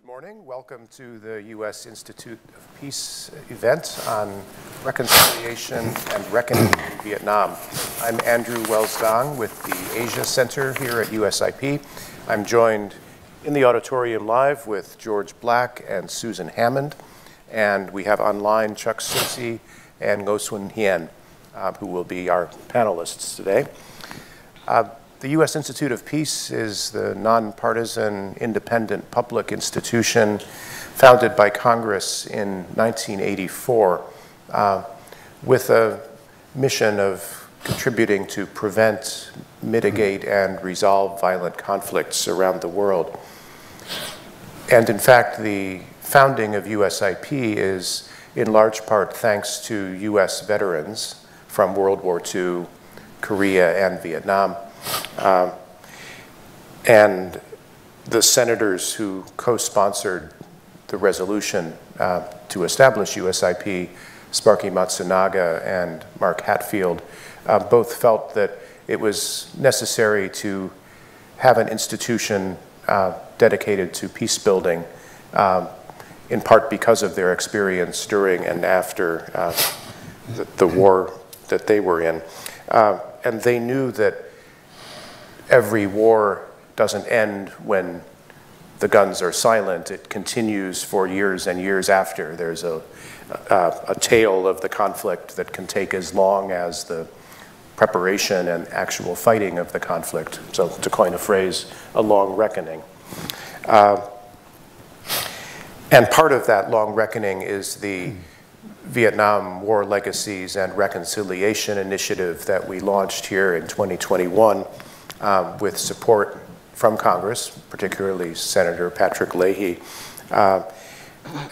Good morning. Welcome to the U.S. Institute of Peace event on reconciliation and reckoning in Vietnam. I'm Andrew Wells Dang with the Asia Center here at USIP. I'm joined in the auditorium live with George Black and Susan Hammond, and we have online Chuck Searcy and Ngo Xuan Hien, uh, who will be our panelists today. Uh, the U.S. Institute of Peace is the nonpartisan, independent public institution founded by Congress in 1984 uh, with a mission of contributing to prevent, mitigate, and resolve violent conflicts around the world. And in fact, the founding of USIP is in large part thanks to U.S. veterans from World War II, Korea, and Vietnam. Um, and the senators who co-sponsored the resolution uh, to establish USIP, Sparky Matsunaga and Mark Hatfield, uh, both felt that it was necessary to have an institution uh, dedicated to peace building, um, in part because of their experience during and after uh, the, the, war that they were in. Uh, and they knew that every war doesn't end when the guns are silent. It continues for years and years after. There's a, a, a tale of the conflict that can take as long as the preparation and actual fighting of the conflict. So to coin a phrase, a long reckoning. Uh, and part of that long reckoning is the Vietnam War Legacies and Reconciliation Initiative that we launched here in 2021 um, with support from Congress, particularly Senator Patrick Leahy, uh,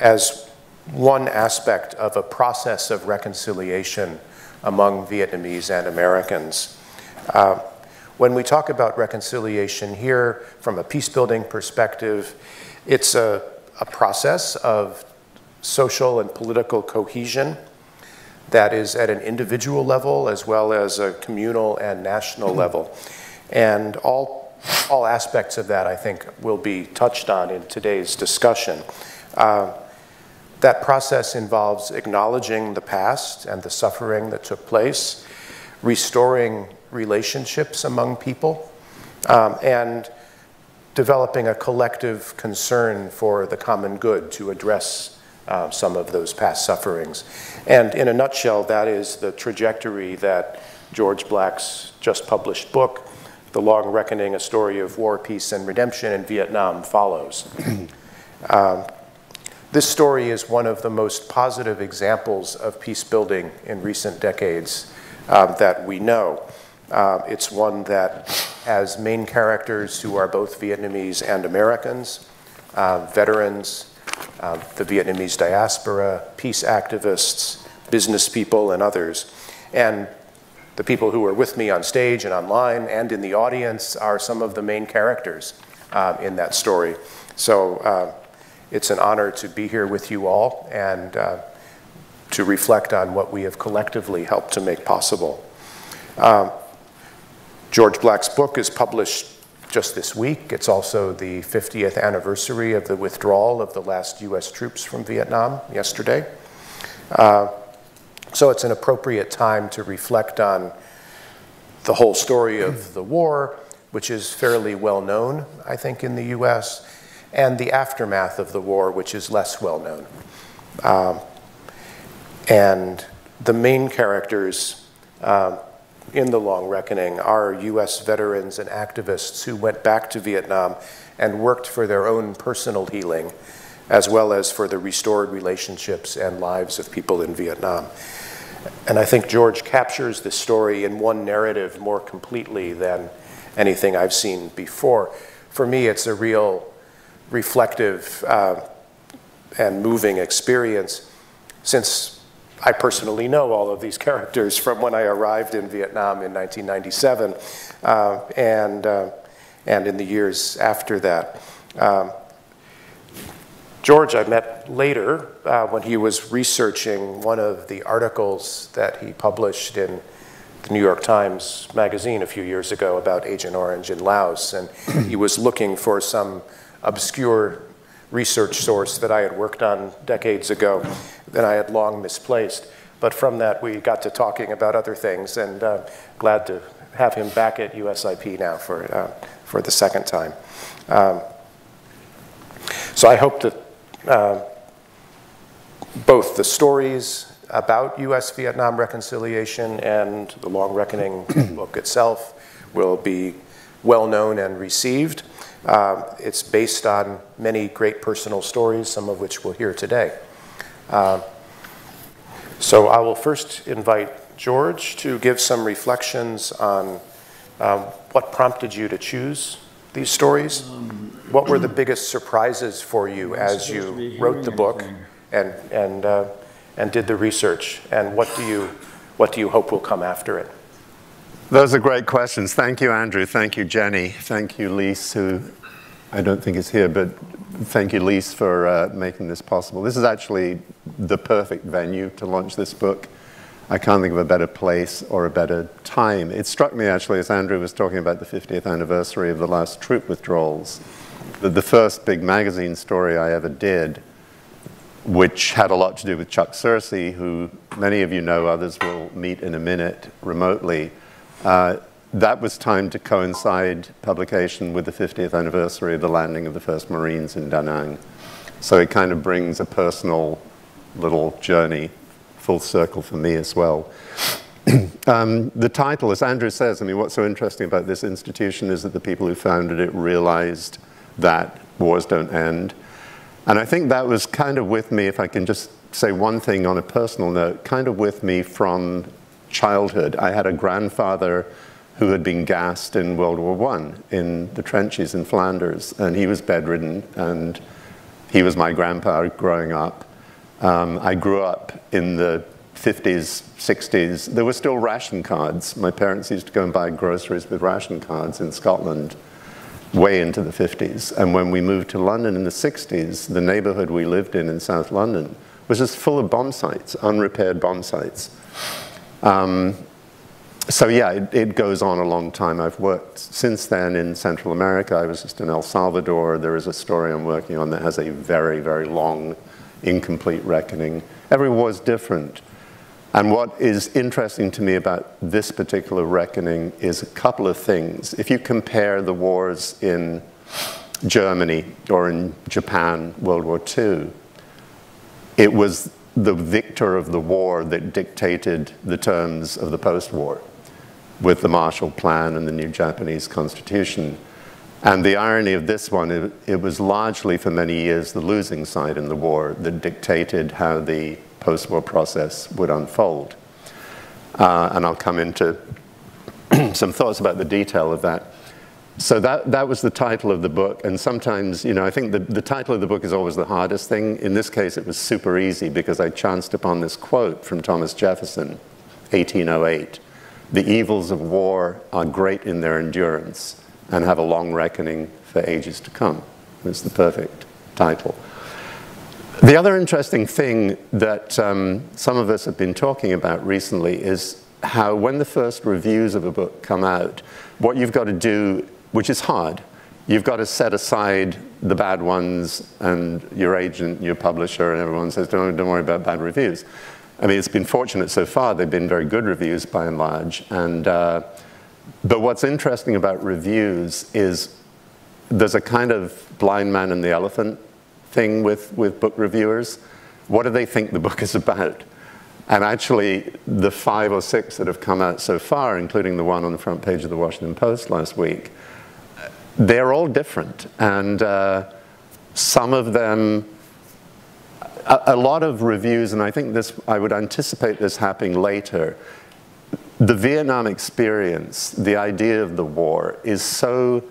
as one aspect of a process of reconciliation among Vietnamese and Americans. Uh, when we talk about reconciliation here from a peace building perspective, it's a, a process of social and political cohesion that is at an individual level as well as a communal and national level. And all, all aspects of that, I think, will be touched on in today's discussion. Uh, that process involves acknowledging the past and the suffering that took place, restoring relationships among people, um, and developing a collective concern for the common good to address uh, some of those past sufferings. And in a nutshell, that is the trajectory that George Black's just published book, the long reckoning, a story of war, peace, and redemption in Vietnam follows. um, this story is one of the most positive examples of peace building in recent decades um, that we know. Uh, it's one that has main characters who are both Vietnamese and Americans, uh, veterans, uh, the Vietnamese diaspora, peace activists, business people, and others. And the people who are with me on stage and online and in the audience are some of the main characters uh, in that story. So uh, it's an honor to be here with you all and uh, to reflect on what we have collectively helped to make possible. Um, George Black's book is published just this week. It's also the 50th anniversary of the withdrawal of the last US troops from Vietnam yesterday. Uh, so it's an appropriate time to reflect on the whole story of the war, which is fairly well known, I think, in the US, and the aftermath of the war, which is less well known. Um, and the main characters um, in the long reckoning are US veterans and activists who went back to Vietnam and worked for their own personal healing, as well as for the restored relationships and lives of people in Vietnam. And I think George captures the story in one narrative more completely than anything I've seen before. For me, it's a real reflective uh, and moving experience since I personally know all of these characters from when I arrived in Vietnam in 1997 uh, and, uh, and in the years after that. Um, George, I met later uh, when he was researching one of the articles that he published in the New York Times magazine a few years ago about Agent Orange in Laos. And he was looking for some obscure research source that I had worked on decades ago that I had long misplaced. But from that, we got to talking about other things, and uh, glad to have him back at USIP now for, uh, for the second time. Um, so I hope that uh, both the stories about U.S.-Vietnam reconciliation and the Long Reckoning book itself will be well known and received. Uh, it's based on many great personal stories, some of which we'll hear today. Uh, so I will first invite George to give some reflections on um, what prompted you to choose these stories. Um, what were the biggest surprises for you as you wrote the book and, and, uh, and did the research? And what do, you, what do you hope will come after it? Those are great questions. Thank you, Andrew. Thank you, Jenny. Thank you, Lise, who I don't think is here, but thank you, Lise, for uh, making this possible. This is actually the perfect venue to launch this book. I can't think of a better place or a better time. It struck me, actually, as Andrew was talking about the 50th anniversary of the last troop withdrawals, that the first big magazine story I ever did, which had a lot to do with Chuck Searcy, who many of you know, others will meet in a minute remotely, uh, that was timed to coincide publication with the 50th anniversary of the landing of the first Marines in Da Nang. So it kind of brings a personal little journey full circle for me as well. um, the title, as Andrew says, I mean, what's so interesting about this institution is that the people who founded it realized that wars don't end. And I think that was kind of with me, if I can just say one thing on a personal note, kind of with me from childhood. I had a grandfather who had been gassed in World War I in the trenches in Flanders, and he was bedridden, and he was my grandpa growing up. Um, I grew up in the 50s, 60s. There were still ration cards. My parents used to go and buy groceries with ration cards in Scotland way into the 50s. And when we moved to London in the 60s, the neighborhood we lived in in South London was just full of bomb sites, unrepaired bomb sites. Um, so yeah, it, it, goes on a long time. I've worked since then in Central America. I was just in El Salvador. There is a story I'm working on that has a very, very long, incomplete reckoning. Every war is different. And what is interesting to me about this particular reckoning is a couple of things. If you compare the wars in Germany or in Japan, World War II, it was the victor of the war that dictated the terms of the post-war with the Marshall Plan and the new Japanese constitution. And the irony of this one, it, it, was largely for many years the losing side in the war that dictated how the post-war process would unfold. Uh, and I'll come into some thoughts about the detail of that so that, that was the title of the book. And sometimes, you know, I think the, the title of the book is always the hardest thing. In this case, it was super easy because I chanced upon this quote from Thomas Jefferson, 1808. The evils of war are great in their endurance and have a long reckoning for ages to come. It's the perfect title. The other interesting thing that um, some of us have been talking about recently is how when the first reviews of a book come out, what you've got to do which is hard. You've got to set aside the bad ones and your agent, your publisher, and everyone says, don't, don't worry about bad reviews. I mean, it's been fortunate so far. They've been very good reviews by and large. And, uh, but what's interesting about reviews is there's a kind of blind man and the elephant thing with, with book reviewers. What do they think the book is about? And actually, the five or six that have come out so far, including the one on the front page of the Washington Post last week, they're all different. And uh, some of them, a, a, lot of reviews, and I think this, I would anticipate this happening later. The Vietnam experience, the idea of the war, is so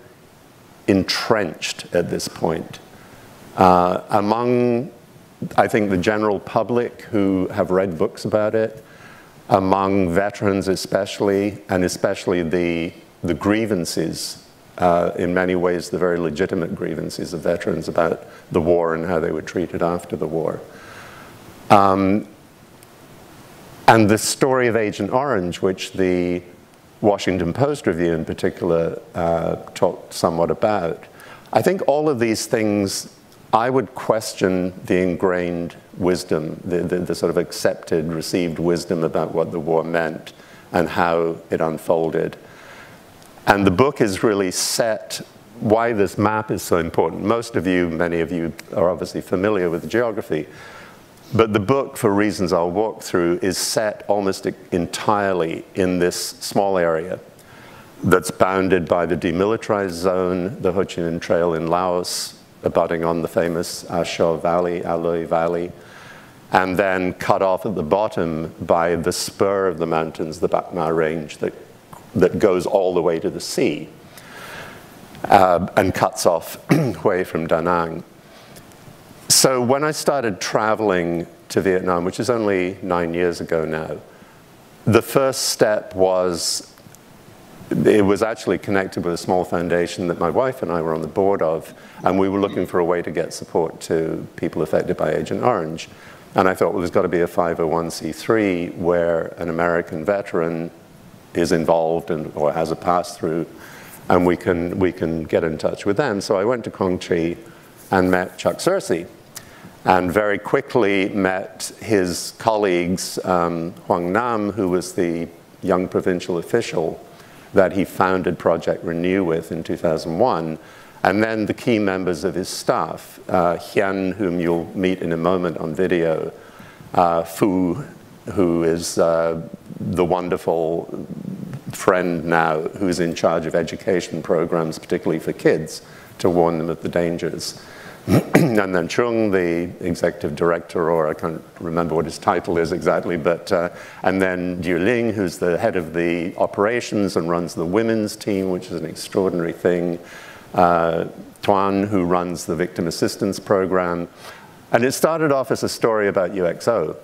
entrenched at this point. Uh, among, I think, the general public who have read books about it, among veterans especially, and especially the, the grievances uh, in many ways, the very legitimate grievances of veterans about the war and how they were treated after the war. Um, and the story of Agent Orange, which the Washington Post review in particular uh, talked somewhat about, I think all of these things I would question the ingrained wisdom, the, the, the, sort of accepted, received wisdom about what the war meant and how it unfolded. And the book is really set why this map is so important. Most of you, many of you, are obviously familiar with geography. But the book, for reasons I'll walk through, is set almost entirely in this small area that's bounded by the demilitarized zone, the Ho Chi Minh Trail in Laos, abutting on the famous A Shau Valley, A Luoi Valley, and then cut off at the bottom by the spur of the mountains, the Bach Ma Range, that, that goes all the way to the sea uh, and cuts off away from Da Nang. So when I started traveling to Vietnam, which is only nine years ago now, the first step was it was actually connected with a small foundation that my wife and I were on the board of, and we were looking for a way to get support to people affected by Agent Orange. And I thought, well, there's got to be a 501c3 where an American veteran is involved and, or has a pass through, and we can, we can get in touch with them. So I went to Tri and met Chuck Searcy, and very quickly met his colleagues, um, Hoang Nam, who was the young provincial official that he founded Project Renew with in 2001, and then the key members of his staff, uh, whom you'll meet in a moment on video, uh, Fu, who is uh, the wonderful friend now who's in charge of education programs, particularly for kids, to warn them of the dangers. and then Chung, the executive director, or I can't remember what his title is exactly, but, uh, and then Yu Ling, who's the head of the operations and runs the women's team, which is an extraordinary thing. Uh, Tuan, who runs the victim assistance program. And it started off as a story about UXO.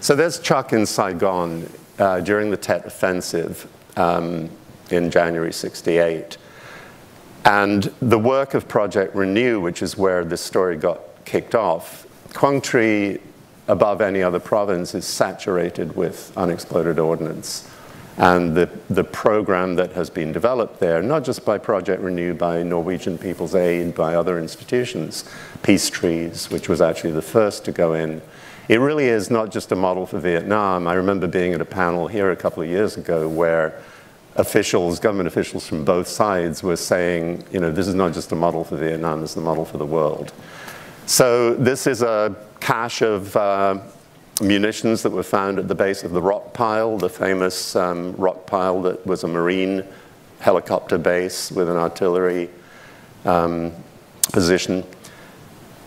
So there's Chuck in Saigon uh, during the Tet Offensive um, in January 68. And the work of Project Renew, which is where this story got kicked off, Quang Tri, above any other province, is saturated with unexploded ordnance. And the, the program that has been developed there, not just by Project Renew, by Norwegian People's Aid, by other institutions, Peace Trees, which was actually the first to go in, it really is not just a model for Vietnam. I remember being at a panel here a couple of years ago where officials, government officials from both sides were saying, you know, this is not just a model for Vietnam, this is a model for the world. So this is a cache of uh, munitions that were found at the base of the rock pile, the famous um, rock pile that was a Marine helicopter base with an artillery um, position.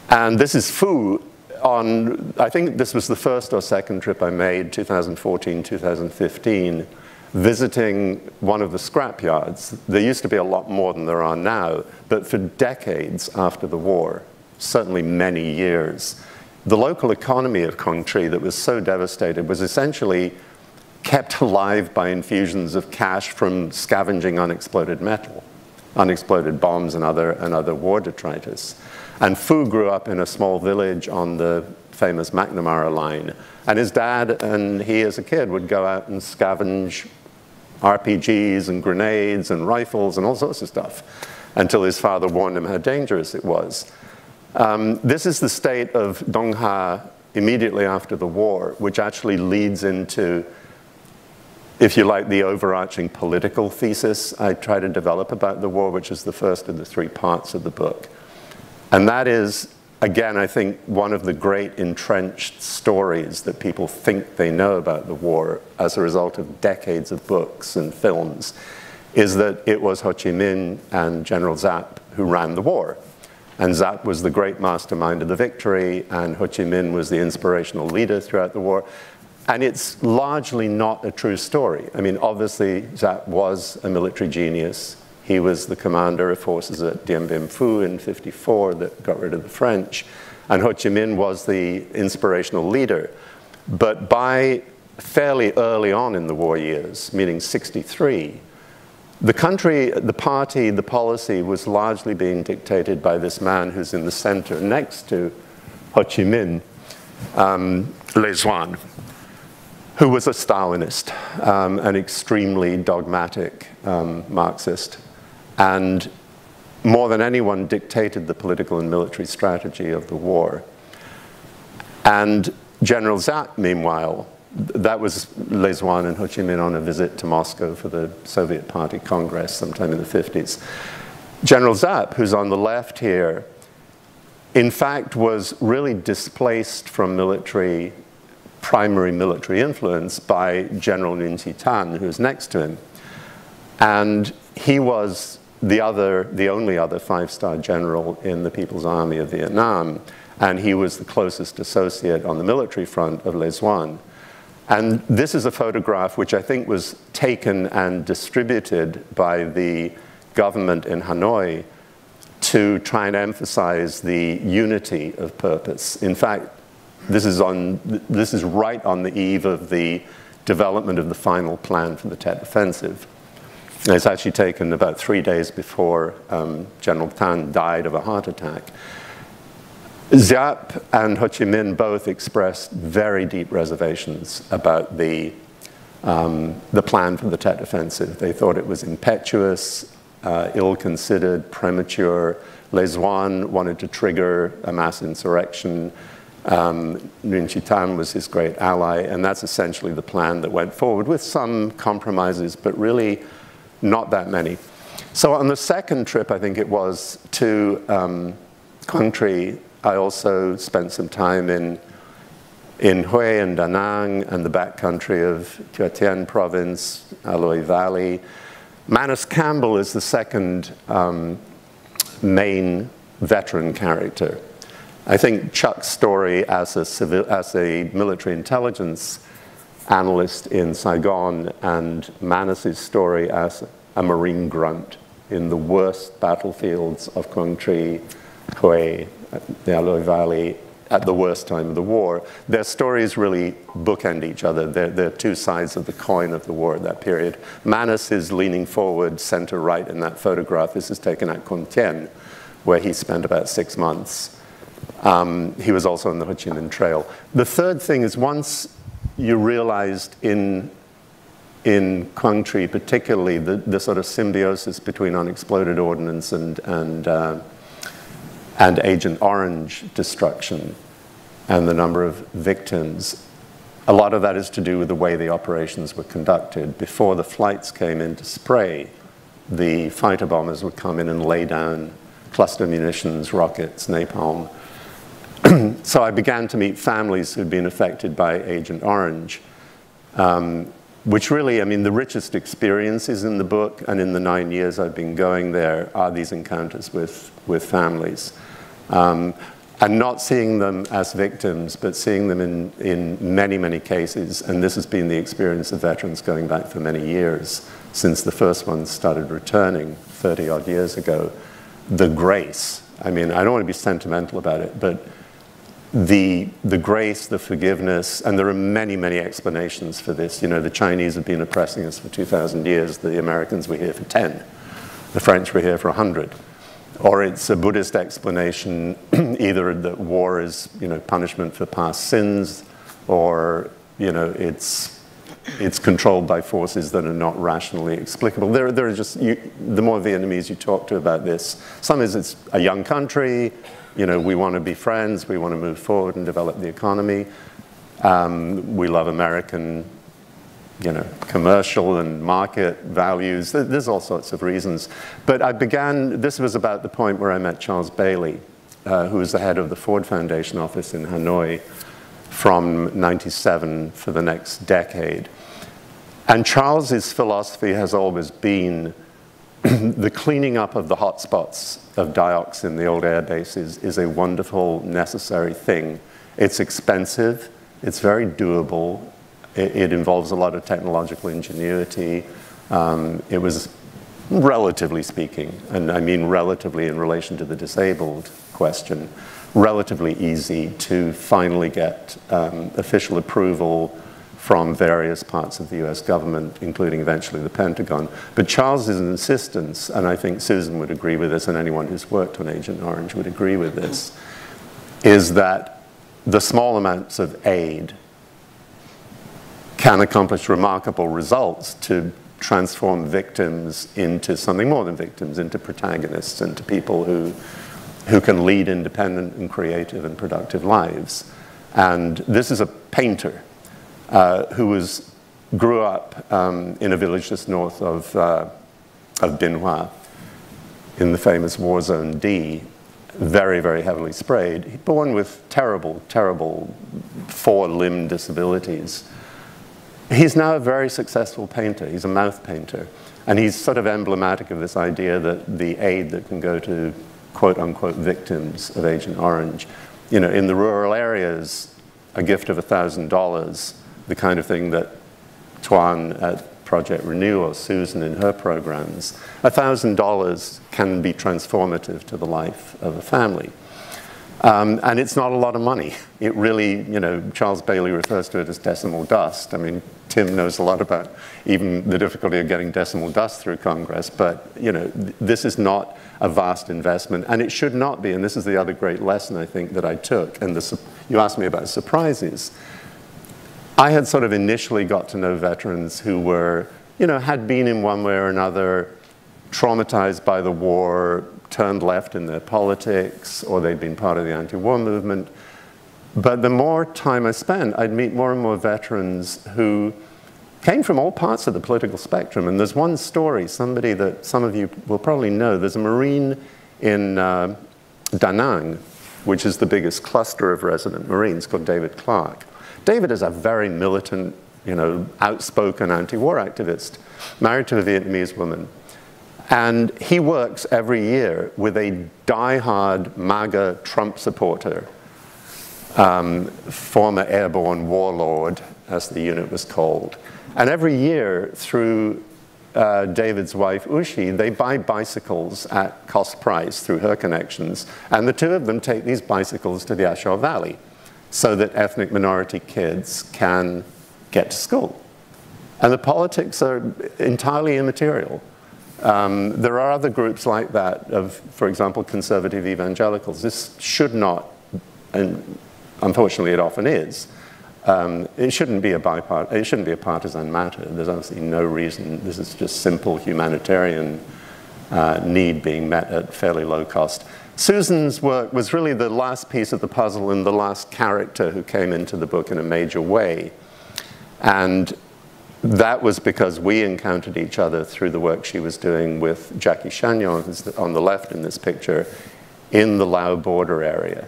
And this is Fu on, I think this was the first or second trip I made, 2014, 2015 visiting one of the scrap yards. There used to be a lot more than there are now, but for decades after the war, certainly many years, the local economy of Quang Tri that was so devastated was essentially kept alive by infusions of cash from scavenging unexploded metal, unexploded bombs and other, and other war detritus. And Fu grew up in a small village on the famous McNamara line. And his dad and he as a kid would go out and scavenge RPGs and grenades and rifles and all sorts of stuff until his father warned him how dangerous it was. Um, this is the state of Dong Ha immediately after the war, which actually leads into, if you like, the overarching political thesis I try to develop about the war, which is the first of the three parts of the book. And that is again, I think one of the great entrenched stories that people think they know about the war as a result of decades of books and films is that it was Ho Chi Minh and General Giap who ran the war. And Giap was the great mastermind of the victory, and Ho Chi Minh was the inspirational leader throughout the war. And it's largely not a true story. I mean, obviously, Giap was a military genius. He was the commander of forces at Dien Bien Phu in 54 that got rid of the French. And Ho Chi Minh was the inspirational leader. But by fairly early on in the war years, meaning 63, the country, the party, the policy was largely being dictated by this man who's in the center next to Ho Chi Minh, um, Le Duan, who was a Stalinist, um, an extremely dogmatic um, Marxist. And more than anyone, dictated the political and military strategy of the war. And General Giap, meanwhile, that was Le Duan and Ho Chi Minh on a visit to Moscow for the Soviet Party Congress sometime in the 50s. General Giap, who's on the left here, in fact was really displaced from military, primary military influence by General Nguyen Chi Thanh, who's next to him. And he was the other, the only other five-star general in the People's Army of Vietnam, and he was the closest associate on the military front of Le Duan. And this is a photograph which I think was taken and distributed by the government in Hanoi to try and emphasize the unity of purpose. In fact, this is, on, this is right on the eve of the development of the final plan for the Tet Offensive. It's actually taken about three days before um, General Thanh died of a heart attack. Giap and Ho Chi Minh both expressed very deep reservations about the, um, the plan for the Tet Offensive. They thought it was impetuous, uh, ill-considered, premature. Le Lezuan wanted to trigger a mass insurrection. Um, Nguyen Chi Thanh was his great ally, and that's essentially the plan that went forward with some compromises, but really not that many. So on the second trip, I think it was, to um, I also spent some time in, in Hue and Da Nang and the backcountry of Thien province, A Luoi Valley. Manus Campbell is the second um, main veteran character. I think Chuck's story as a, civil, as a military intelligence analyst in Saigon and Manus's story as a marine grunt in the worst battlefields of Quang Tri, Hue, the A Luoi Valley at the worst time of the war. Their stories really bookend each other. They're, they're, two sides of the coin of the war at that period. Manus is leaning forward, center right in that photograph. This is taken at Con Thien, where he spent about six months. Um, he was also on the Ho Chi Minh Trail. The third thing is once you realized in, in Quang Tri particularly the, the sort of symbiosis between unexploded ordnance and, and uh, and Agent Orange destruction and the number of victims. A lot of that is to do with the way the operations were conducted. Before the flights came in to spray, the fighter bombers would come in and lay down cluster munitions, rockets, napalm. so I began to meet families who'd been affected by Agent Orange, um, which really, I mean, the richest experiences in the book and in the nine years I've been going there are these encounters with, with families. Um, and not seeing them as victims, but seeing them in, in many, many cases. And this has been the experience of veterans going back for many years, since the first ones started returning 30 odd years ago. The grace, I mean, I don't want to be sentimental about it, but the, the grace, the forgiveness, and there are many, many explanations for this. You know, the Chinese have been oppressing us for 2,000 years, the Americans were here for 10, the French were here for 100 or it's a Buddhist explanation, either that war is, you know, punishment for past sins, or, you know, it's, it's controlled by forces that are not rationally explicable. There, there are just, you, the more Vietnamese you talk to about this, some is it's a young country, you know, we want to be friends, we want to move forward and develop the economy. Um, we love American you know, commercial and market values. There's all sorts of reasons. But I began, this was about the point where I met Charles Bailey, uh, who was the head of the Ford Foundation office in Hanoi from 97 for the next decade. And Charles's philosophy has always been the cleaning up of the hotspots of dioxin in the old air bases is a wonderful, necessary thing. It's expensive, it's very doable, it, it involves a lot of technological ingenuity. Um, it was, relatively speaking, and I mean relatively in relation to the disabled question, relatively easy to finally get um, official approval from various parts of the US government, including eventually the Pentagon. But Charles's insistence, and I think Susan would agree with this, and anyone who's worked on Agent Orange would agree with this, is that the small amounts of aid can accomplish remarkable results to transform victims into something more than victims, into protagonists, into people who, who can lead independent and creative and productive lives. And this is a painter uh, who was, grew up um, in a village just north of, uh, of Bien Hoa in the famous war zone D, very, very heavily sprayed, born with terrible, terrible four limb disabilities. He's now a very successful painter. He's a mouth painter. And he's sort of emblematic of this idea that the aid that can go to quote unquote victims of Agent Orange, you know, in the rural areas, a gift of $1,000, the kind of thing that Tuan at Project Renew or Susan in her programs, $1,000 can be transformative to the life of a family. Um, and it's not a lot of money. It really, you know, Charles Bailey refers to it as decimal dust. I mean, Tim knows a lot about even the difficulty of getting decimal dust through Congress, but, you know, th this is not a vast investment, and it should not be. And this is the other great lesson I think that I took. And the, you asked me about surprises. I had sort of initially got to know veterans who were, you know, had been in one way or another traumatized by the war, turned left in their politics, or they'd been part of the anti-war movement. But the more time I spent, I'd meet more and more veterans who came from all parts of the political spectrum. And there's one story, somebody that some of you will probably know. There's a Marine in uh, Da Nang, which is the biggest cluster of resident Marines, called David Clark. David is a very militant, you know, outspoken anti-war activist, married to a Vietnamese woman. And he works every year with a die-hard MAGA Trump supporter, um, former airborne warlord, as the unit was called. And every year, through uh, David's wife, Ushi, they buy bicycles at cost price through her connections. And the two of them take these bicycles to the A Shau Valley so that ethnic minority kids can get to school. And the politics are entirely immaterial. Um, there are other groups like that of, for example, conservative evangelicals. This should not, and unfortunately it often is, um, it shouldn't be a bipart it shouldn't be a partisan matter. There's obviously no reason. This is just simple humanitarian uh, need being met at fairly low cost. Susan's work was really the last piece of the puzzle and the last character who came into the book in a major way. And that was because we encountered each other through the work she was doing with Jackie Chagnon, who's on the left in this picture, in the Lao border area.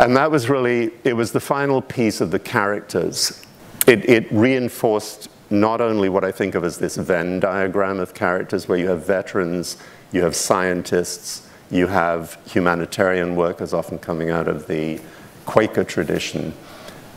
And that was really, it was the final piece of the characters. It, it reinforced not only what I think of as this Venn diagram of characters, where you have veterans, you have scientists, you have humanitarian workers often coming out of the Quaker tradition,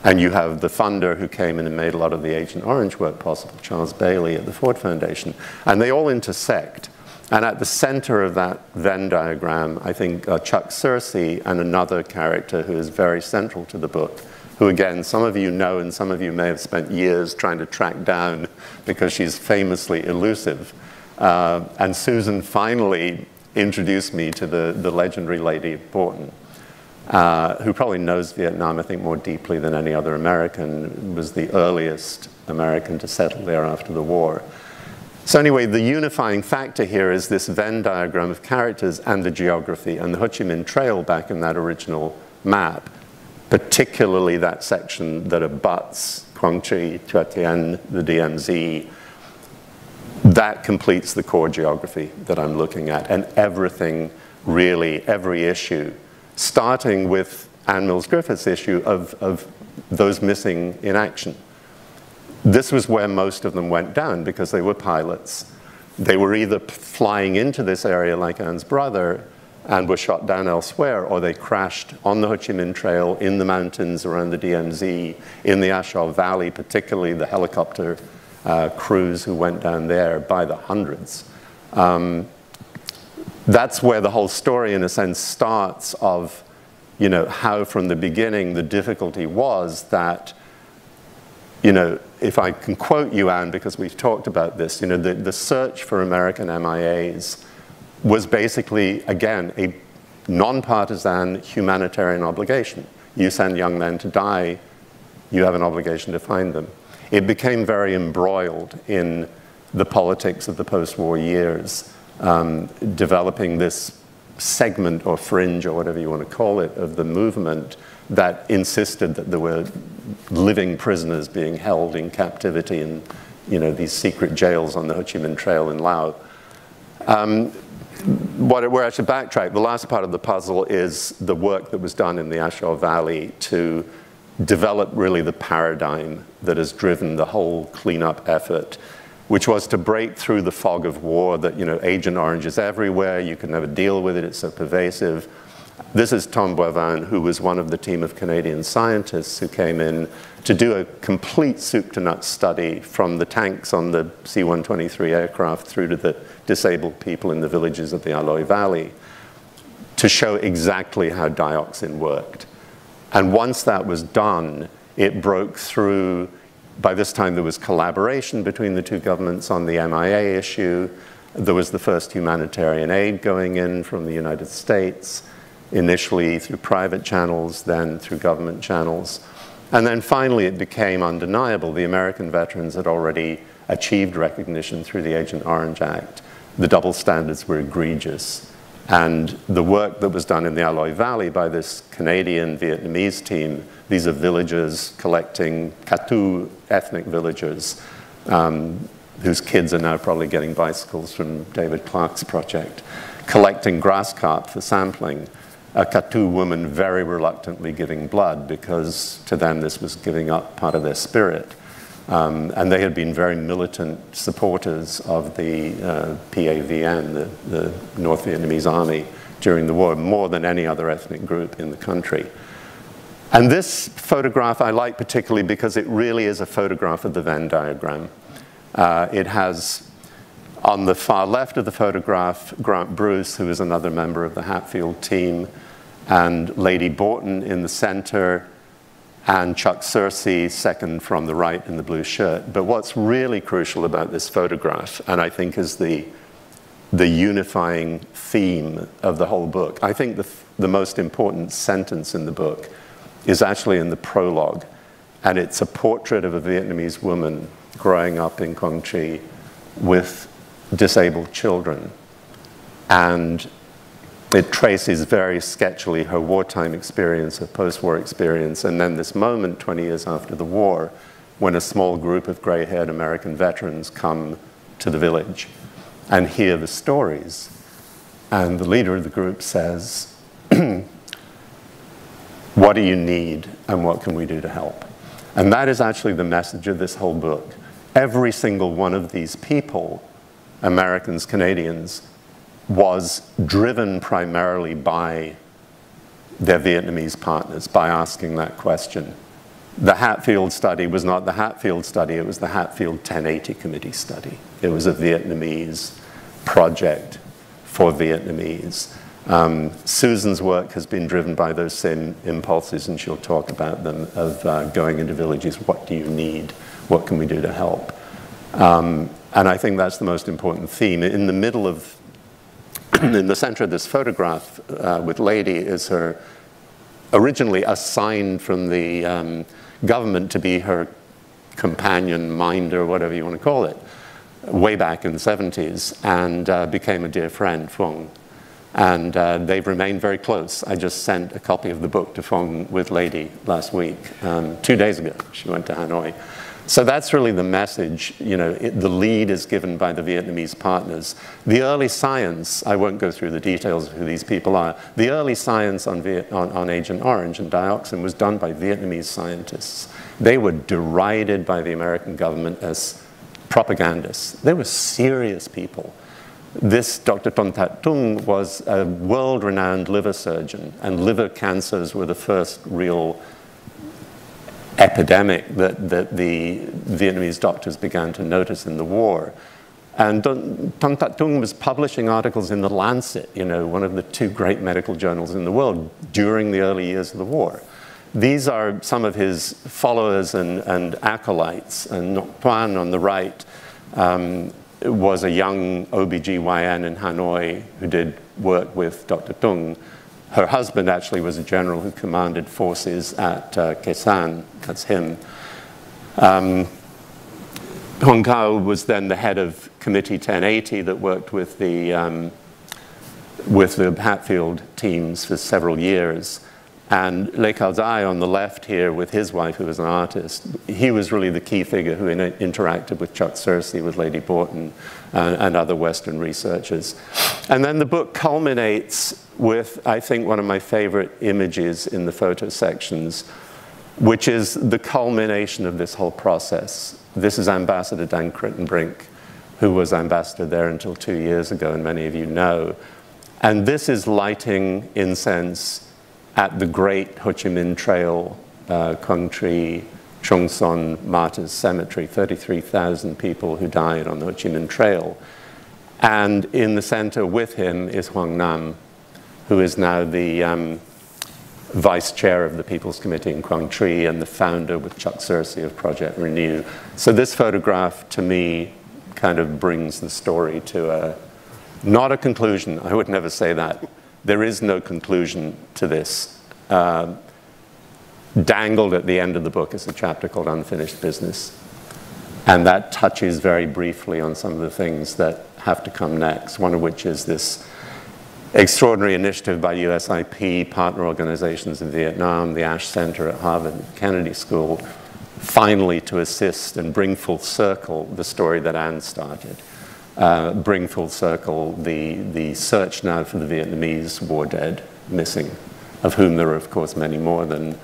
and you have the funder who came in and made a lot of the Agent Orange work possible, Charles Bailey at the Ford Foundation. And they all intersect. And at the center of that Venn diagram, I think uh, Chuck Searcy and another character who is very central to the book, who again, some of you know and some of you may have spent years trying to track down because she's famously elusive. Uh, and Susan finally introduced me to the, the legendary Lady Borton. Uh, who probably knows Vietnam, I think, more deeply than any other American, was the earliest American to settle there after the war. So anyway, the unifying factor here is this Venn diagram of characters and the geography, and the Ho Chi Minh Trail back in that original map, particularly that section that abuts Quang Tri, Thua Thien, the DMZ, that completes the core geography that I'm looking at, and everything really, every issue starting with Anne Mills Griffith's issue of, of those missing in action. This was where most of them went down because they were pilots. They were either flying into this area like Anne's brother and were shot down elsewhere, or they crashed on the Ho Chi Minh Trail in the mountains around the DMZ, in the A Shau Valley, particularly the helicopter uh, crews who went down there by the hundreds. Um, that's where the whole story, in a sense, starts of, you know, how from the beginning the difficulty was that, you know, if I can quote you, Anne, because we've talked about this, you know, the, the search for American MIAs was basically, again, a nonpartisan humanitarian obligation. You send young men to die, you have an obligation to find them. It became very embroiled in the politics of the post-war years, um, developing this segment or fringe or whatever you want to call it of the movement that insisted that there were living prisoners being held in captivity in you know, these secret jails on the Ho Chi Minh Trail in Laos. Um, what, where I should backtrack, the last part of the puzzle is the work that was done in the A Shau Valley to develop really the paradigm that has driven the whole cleanup effort, which was to break through the fog of war that, you know, Agent Orange is everywhere, you can never deal with it, it's so pervasive. This is Tom Boivin, who was one of the team of Canadian scientists who came in to do a complete soup to nuts study from the tanks on the C-123 aircraft through to the disabled people in the villages of the A Luoi Valley to show exactly how dioxin worked. And once that was done, it broke through. By this time, there was collaboration between the two governments on the MIA issue. There was the first humanitarian aid going in from the United States, initially through private channels, then through government channels. And then finally, it became undeniable. The American veterans had already achieved recognition through the Agent Orange Act. The double standards were egregious. And the work that was done in the A Luoi Valley by this Canadian Vietnamese team, these are villagers collecting Katu ethnic villagers, um, whose kids are now probably getting bicycles from David Clark's project, collecting grass carp for sampling a Katu woman very reluctantly giving blood because to them this was giving up part of their spirit. Um, and they had been very militant supporters of the uh, PAVN, the, the, North Vietnamese army, during the war, more than any other ethnic group in the country. And this photograph I like particularly because it really is a photograph of the Venn diagram. Uh, it has on the far left of the photograph, Grant Bruce, who is another member of the Hatfield team, and Lady Borton in the center, and Chuck Searcy second from the right in the blue shirt. But what's really crucial about this photograph, and I think is the, the unifying theme of the whole book, I think the, the most important sentence in the book is actually in the prologue. And it's a portrait of a Vietnamese woman growing up in Quang Tri with disabled children. And it traces very sketchily her wartime experience, her post-war experience, and then this moment 20 years after the war when a small group of gray-haired American veterans come to the village and hear the stories. And the leader of the group says, what do you need and what can we do to help? And that is actually the message of this whole book. Every single one of these people Americans, Canadians, was driven primarily by their Vietnamese partners by asking that question. The Hatfield study was not the Hatfield study, it was the Hatfield 1080 Committee study. It was a Vietnamese project for Vietnamese. Um, Susan's work has been driven by those same impulses, and she'll talk about them of uh, going into villages. What do you need? What can we do to help? Um, and I think that's the most important theme. In the middle of, in the center of this photograph uh, with Lady is her, originally assigned from the um, government to be her companion, minder, whatever you want to call it, way back in the 70s, and uh, became a dear friend, Phuong. And uh, they've remained very close. I just sent a copy of the book to Phuong with Lady last week, um, two days ago. She went to Hanoi. So that's really the message. You know, it, the lead is given by the Vietnamese partners. The early science, I won't go through the details of who these people are, the early science on, Viet, on, on Agent Orange and dioxin was done by Vietnamese scientists. They were derided by the American government as propagandists. They were serious people. This Dr. Ton That Tung was a world-renowned liver surgeon, and liver cancers were the first real epidemic that, that the Vietnamese doctors began to notice in the war. And Ton That Tung was publishing articles in The Lancet, you know, one of the two great medical journals in the world, during the early years of the war. These are some of his followers and, and acolytes. And Ngoc Toan on the right um, was a young OBGYN in Hanoi who did work with Dr. Tung her husband actually was a general who commanded forces at uh, Khe Sanh. That's him. Um, Hong Kao was then the head of Committee 1080 that worked with the, um, with the Hatfield teams for several years. And Le Cao Dai on the left here with his wife, who was an artist, he was really the key figure who in interacted with Chuck Searcy, with Lady Borton, and, and other Western researchers. And then the book culminates with, I think, one of my favorite images in the photo sections, which is the culmination of this whole process. This is Ambassador Dan Kritenbrink, who was ambassador there until two years ago, and many of you know. And this is lighting incense at the great Ho Chi Minh Trail, uh, Quang Tri, Truong Son Martyrs Cemetery, 33,000 people who died on the Ho Chi Minh Trail. And in the center with him is Hoang Nam, who is now the um, vice chair of the People's Committee in Quang Tri and the founder with Chuck Searcy of Project Renew. So this photograph to me kind of brings the story to a, not a conclusion, I would never say that. There is no conclusion to this. Uh, dangled at the end of the book is a chapter called Unfinished Business. And that touches very briefly on some of the things that have to come next, one of which is this extraordinary initiative by USIP, partner organizations in Vietnam, the Ash Center at Harvard Kennedy School, finally to assist and bring full circle the story that Anne started. Uh, bring full circle the, the search now for the Vietnamese war dead missing, of whom there are, of course, many more than,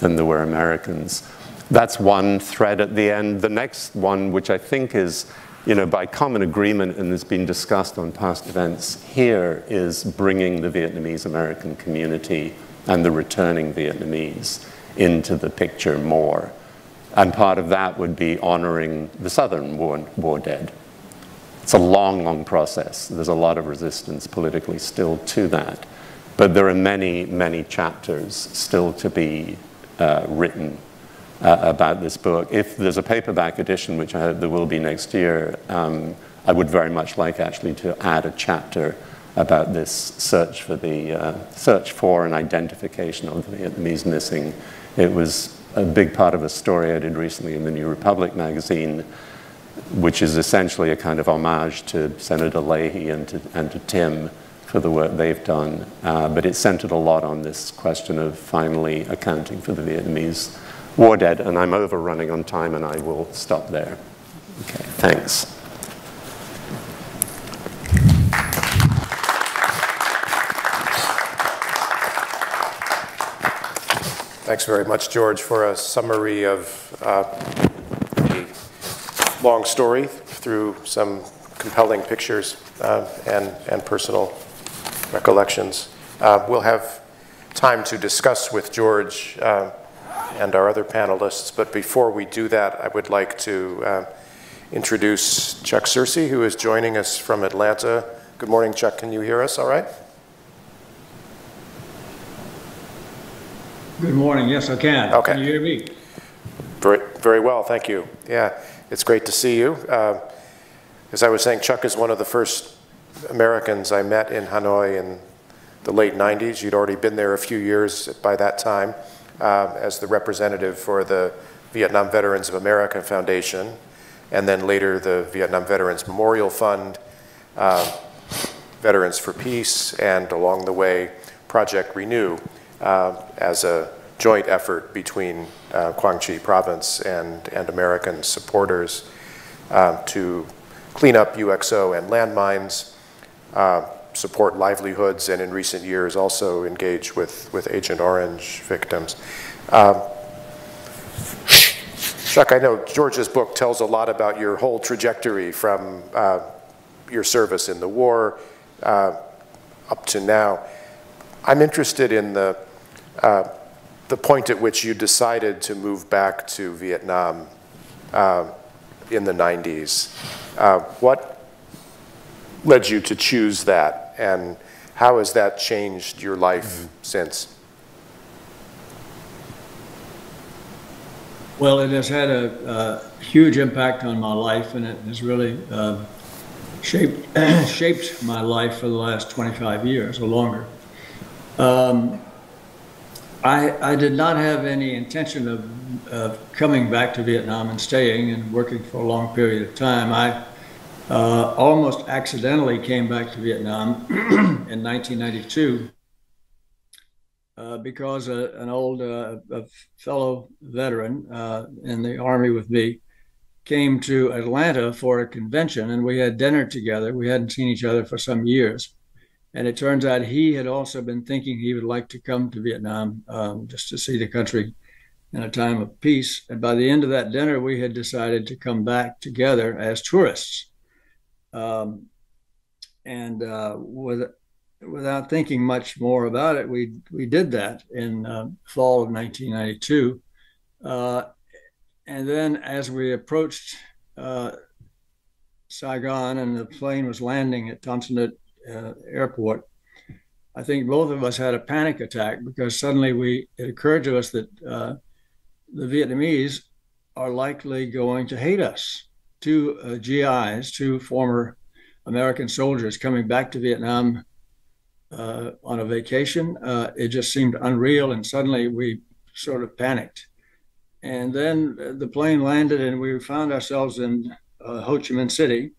than there were Americans. That's one thread at the end. The next one, which I think is you know, by common agreement and has been discussed on past events here is bringing the Vietnamese American community and the returning Vietnamese into the picture more. And part of that would be honoring the Southern war, war dead. It's a long, long process. There's a lot of resistance politically still to that. But there are many, many chapters still to be uh, written uh, about this book. If there's a paperback edition, which I hope there will be next year, um, I would very much like actually to add a chapter about this search for the uh, search for and identification of the Vietnamese missing. It was a big part of a story I did recently in the New Republic magazine, which is essentially a kind of homage to Senator Leahy and to, and to Tim for the work they've done. Uh, but it centered a lot on this question of finally accounting for the Vietnamese war dead, and I'm overrunning on time, and I will stop there. Okay, thanks. Thanks very much, George, for a summary of uh, the long story through some compelling pictures uh, and, and personal recollections. Uh, we'll have time to discuss with George uh, and our other panelists. But before we do that, I would like to uh, introduce Chuck Searcy, who is joining us from Atlanta. Good morning, Chuck. Can you hear us all right? Good morning. Yes, I can. Okay. Can you hear me? Very, very well. Thank you. Yeah, it's great to see you. Uh, as I was saying, Chuck is one of the first Americans I met in Hanoi in the late 90s. You'd already been there a few years by that time uh, as the representative for the Vietnam Veterans of America Foundation, and then later the Vietnam Veterans Memorial Fund, uh, Veterans for Peace, and along the way, Project Renew uh, as a joint effort between uh, Quang Tri province and, and American supporters uh, to clean up UXO and landmines, uh, support livelihoods and in recent years also engage with, with Agent Orange victims. Um, Chuck, I know George's book tells a lot about your whole trajectory from uh, your service in the war uh, up to now. I'm interested in the, uh, the point at which you decided to move back to Vietnam uh, in the 90s. Uh, what led you to choose that? and how has that changed your life mm -hmm. since? Well, it has had a, a, huge impact on my life, and it has really uh, shaped shaped my life for the last 25 years or longer. Um, I, I did not have any intention of uh, coming back to Vietnam and staying and working for a long period of time. I uh, almost accidentally came back to Vietnam in 1992 uh, because a, an old uh, fellow veteran uh, in the Army with me came to Atlanta for a convention and we had dinner together. We hadn't seen each other for some years. And it turns out he had also been thinking he would like to come to Vietnam um, just to see the country in a time of peace. And by the end of that dinner, we had decided to come back together as tourists. Um, and uh, with, without thinking much more about it, we we did that in uh, fall of 1992. Uh, and then as we approached uh, Saigon and the plane was landing at Tan Son Nhut uh, airport, I think both of us had a panic attack because suddenly we it occurred to us that uh, the Vietnamese are likely going to hate us. Two uh, GIs, two former American soldiers coming back to Vietnam uh, on a vacation. Uh, it just seemed unreal, and suddenly we sort of panicked. And then the plane landed, and we found ourselves in uh, Ho Chi Minh City,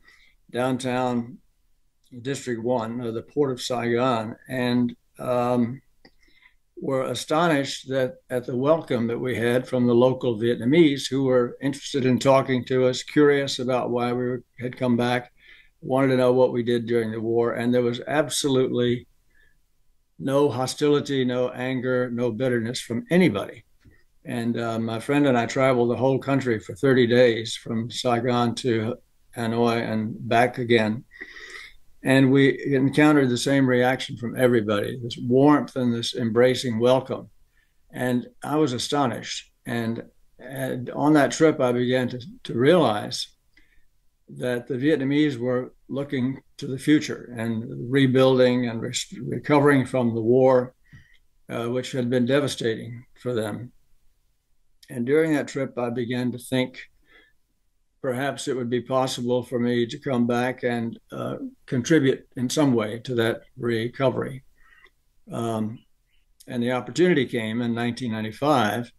downtown District 1, uh, the port of Saigon, and um, were astonished that at the welcome that we had from the local Vietnamese who were interested in talking to us, curious about why we had come back, wanted to know what we did during the war. And there was absolutely no hostility, no anger, no bitterness from anybody. And uh, my friend and I traveled the whole country for 30 days from Saigon to Hanoi and back again. And we encountered the same reaction from everybody this warmth and this embracing welcome. And I was astonished. And, and on that trip, I began to, to realize that the Vietnamese were looking to the future and rebuilding and re- recovering from the war, uh, which had been devastating for them. And during that trip, I began to think perhaps it would be possible for me to come back and uh, contribute in some way to that recovery. Um, and the opportunity came in 1995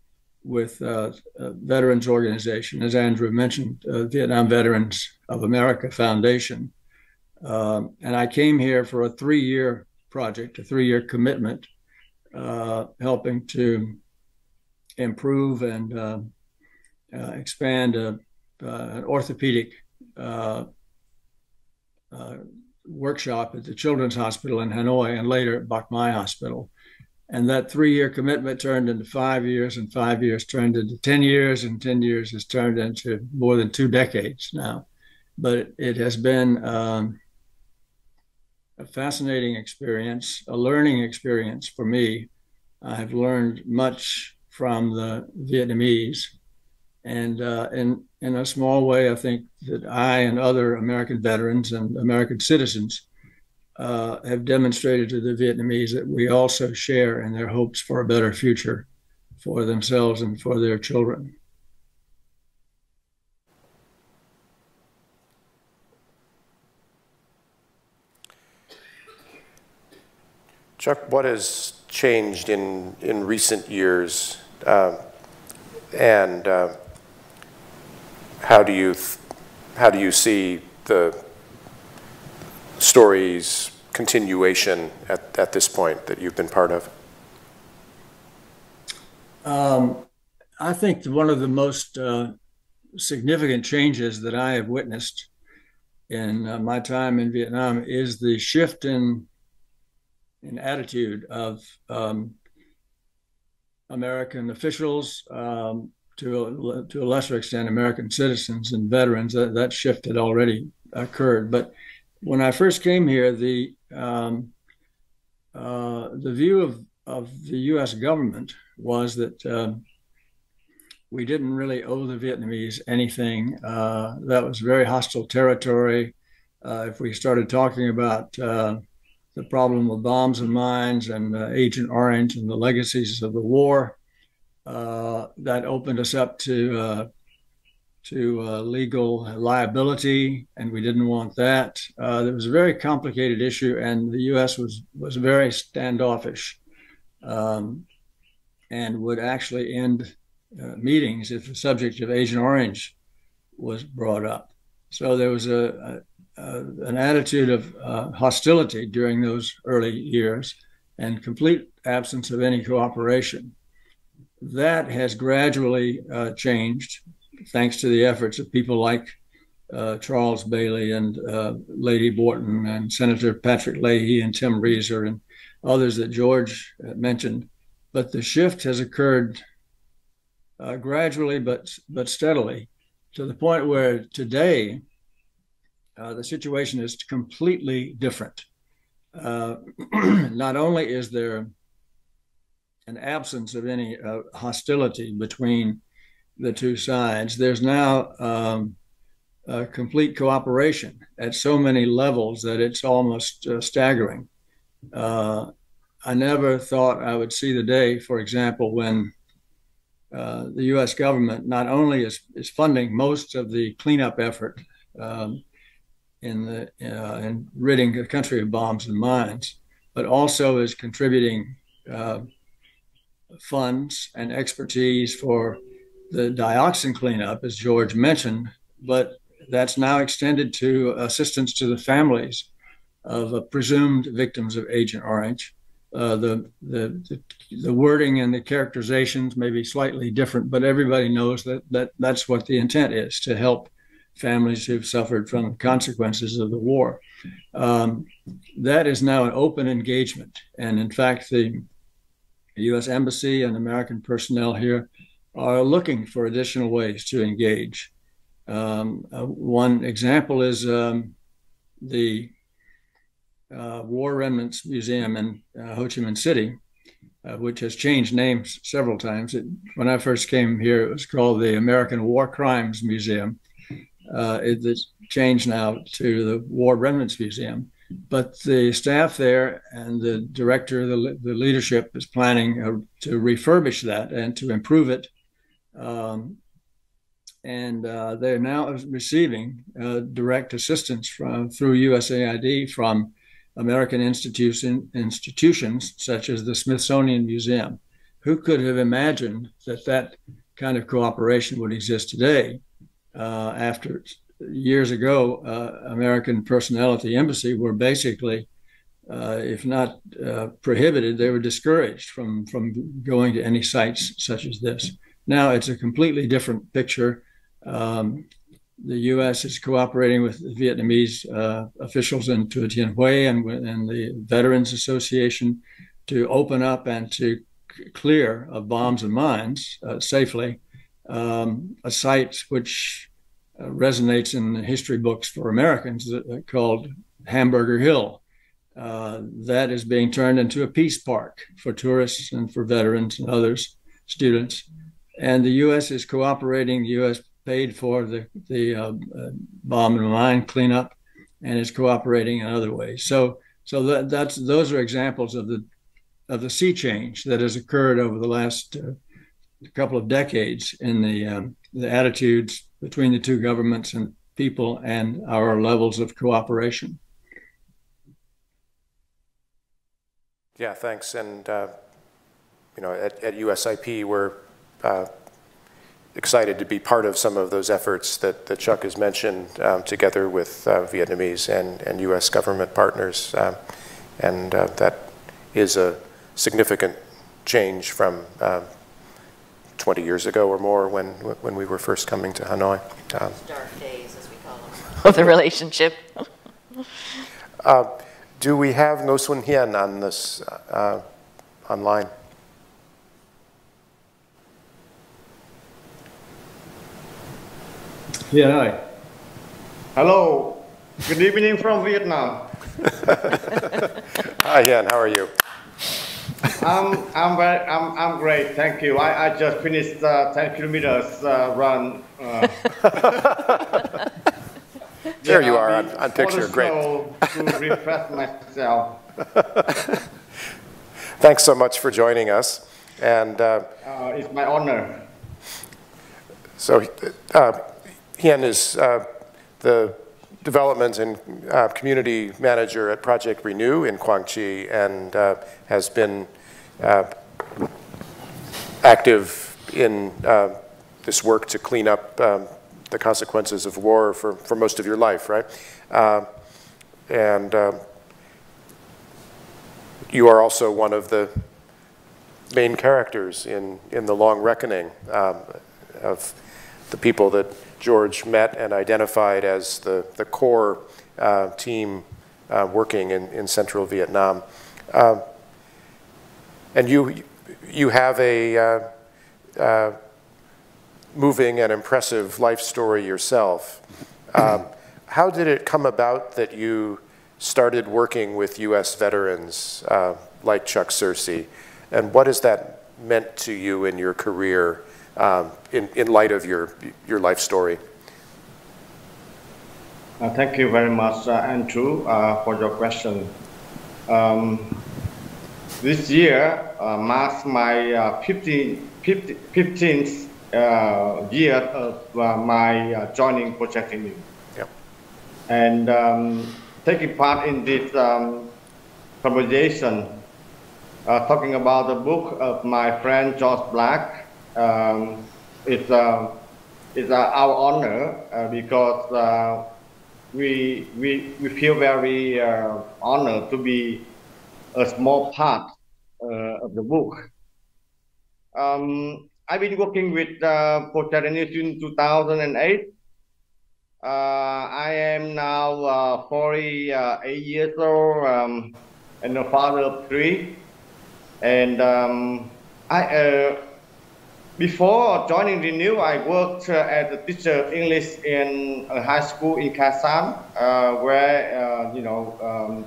with uh, a veterans organization, as Andrew mentioned, uh, Vietnam Veterans of America Foundation. Um, and I came here for a three year project, a three year commitment, uh, helping to improve and uh, uh, expand a uh, an orthopedic uh, uh, workshop at the Children's Hospital in Hanoi and later at Bach Mai Hospital. And that three year commitment turned into five years, and five years turned into 10 years, and 10 years has turned into more than two decades now. But it has been um, a fascinating experience, a learning experience for me. I've learned much from the Vietnamese and uh, in, in a small way, I think that I and other American veterans and American citizens uh, have demonstrated to the Vietnamese that we also share in their hopes for a better future for themselves and for their children. Chuck, what has changed in, in recent years? Uh, and uh, how do you how do you see the story's continuation at, at this point that you've been part of? Um, I think one of the most uh, significant changes that I have witnessed in uh, my time in Vietnam is the shift in in attitude of um, American officials, um, to a, to a lesser extent American citizens and veterans. That, that shift had already occurred. But when I first came here, the um, uh, the view of, of the U.S. government was that uh, we didn't really owe the Vietnamese anything. Uh, that was very hostile territory. Uh, if we started talking about uh, the problem of bombs and mines and uh, Agent Orange and the legacies of the war, uh, that opened us up to uh, to uh, legal liability, and we didn't want that. Uh, it was a very complicated issue, and the U.S. was was very standoffish, um, and would actually end uh, meetings if the subject of Agent Orange was brought up. So there was a, a, a an attitude of uh, hostility during those early years and complete absence of any cooperation. That has gradually uh, changed thanks to the efforts of people like uh, Charles Bailey and uh, Lady Borton and Senator Patrick Leahy and Tim Rieser and others that George uh, mentioned. But the shift has occurred uh, gradually but but steadily to the point where today uh, the situation is completely different. Not only is there an absence of any uh, hostility between the two sides, there's now um, complete cooperation at so many levels that it's almost uh, staggering. Uh, I never thought I would see the day, for example, when uh, the U.S. government not only is, is funding most of the cleanup effort um, in the uh, in ridding the country of bombs and mines, but also is contributing uh, funds and expertise for the dioxin cleanup, as George mentioned. But that's now extended to assistance to the families of uh, presumed victims of Agent Orange. Uh, the, the, the wording and the characterizations may be slightly different, but everybody knows that, that that's what the intent is to help families who've suffered from the consequences of the war. Um, that is now an open engagement. And in fact, the U.S. Embassy and American personnel here are looking for additional ways to engage. Um, uh, one example is um, the uh, War Remnants Museum in uh, Ho Chi Minh City, uh, which has changed names several times. It, when I first came here, it was called the American War Crimes Museum. Uh, it's changed now to the War Remnants Museum. But the staff there and the director, the, the leadership is planning uh, to refurbish that and to improve it um, and uh, they're now receiving uh, direct assistance from through USAID from American institution, institutions such as the Smithsonian Museum. Who could have imagined that that kind of cooperation would exist today? Uh, after years ago, uh, American personnel at the embassy were basically, uh, if not uh, prohibited, they were discouraged from from going to any sites such as this. Now it's a completely different picture um, the U.S. is cooperating with Vietnamese uh, officials in Thua Thien Hue and, and the Veterans Association to open up and to clear of bombs and mines uh, safely um, a site which resonates in the history books for Americans uh, called Hamburger Hill. Uh, that is being turned into a peace park for tourists and for veterans and others, students. And the U.S. is cooperating, the U.S paid for the the uh, uh, bomb and mine cleanup, and is cooperating in other ways. So so that, that's those are examples of the of the sea change that has occurred over the last uh, couple of decades in the um, the attitudes between the two governments and people and our levels of cooperation. Yeah, thanks. And uh, you know, at, at USIP, we're uh, excited to be part of some of those efforts that, that Chuck has mentioned um, together with uh, Vietnamese and, and U.S. government partners. Um, and uh, that is a significant change from um, 20 years ago or more when, when we were first coming to Hanoi. Um, dark days, as we call them, of the relationship. uh, do we have Ngo Xuan Hien on this uh, online? Yeah, hi. Hello. Good evening from Vietnam. Hi, Yan. How are you? I'm, I'm, very, I'm, I'm great. Thank you. I, I just finished uh, 10 kilometers uh, run. Uh, there you are on, on picture. Great. to refresh myself. Thanks so much for joining us. And uh, uh, it's my honor. So, uh, Hien is uh, the development and uh, community manager at Project Renew in Quang Tri and uh, has been active in uh, this work to clean up um, the consequences of war for, for most of your life, right? Uh, and um, you are also one of the main characters in, in the long reckoning um, of the people that George met and identified as the, the core uh, team uh, working in, in central Vietnam. Um, and you, you have a uh, uh, moving and impressive life story yourself. Um, how did it come about that you started working with U.S. veterans uh, like Chuck Searcy? And what has that meant to you in your career um, in, in light of your, your life story? Uh, thank you very much, uh, Andrew, for your question. Um, this year uh, marks my 15, 50, 15th uh, year of uh, my joining Project Renew. Yep. And um, taking part in this um, conversation, talking about the book of my friend George Black, um, it's, uh, it's uh, our honor uh, because uh, we, we, we feel very uh, honored to be a small part uh, of the book. Um, I've been working with uh, Project since 2008. I am now 48 years old um, and a father of three. And um, I, before joining Renew, I worked uh, as a teacher of English in a high school in Khe uh, where, uh, you know, um,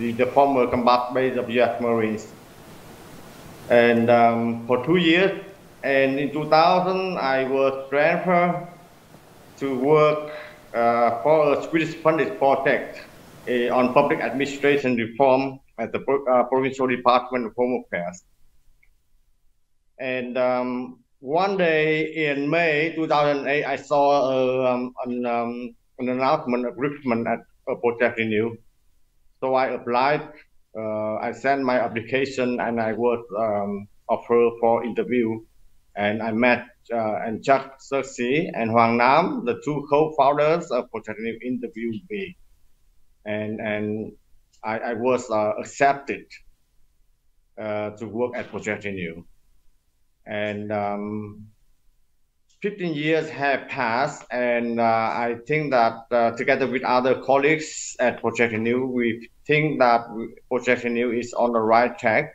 the, the former combat base of U.S. Marines. And um, for two years, and in 2000, I was transferred to work uh, for a Swedish funded project uh, on public administration reform at the uh, Provincial Department of Home Affairs. And um, one day in May 2008, I saw a, um, an, um, an, announcement of at a Project Renew. So I applied, uh, I sent my application, and I was um, offered for interview. And I met uh, and Chuck Searcy and Hoang Nam, the two co-founders of Project Renew, interviewed me, and and I, I was uh, accepted uh, to work at Project Renew. And um, 15 years have passed, and uh, I think that uh, together with other colleagues at Project Renew, we think that Project Renew is on the right track.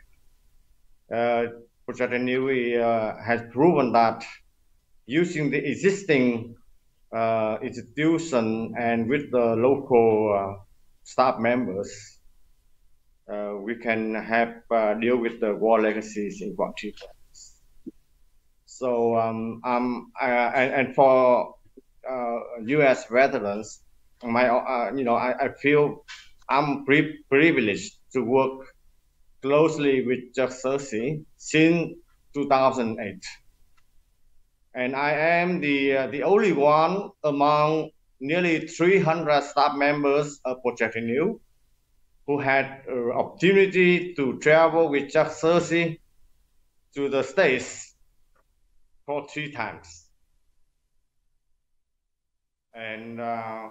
Uh, Project Renew uh, has proven that using the existing uh, institution and with the local uh, staff members, we can have deal with the war legacies in Quang Tri. So um, um, uh, and, and, for uh, U.S. veterans, my uh, you know I, I feel I'm pri- privileged to work closely with Chuck Searcy since 2008, and I am the uh, the only one among nearly 300 staff members of Project Renew who had uh, opportunity to travel with Chuck Searcy to the States for three times. And uh,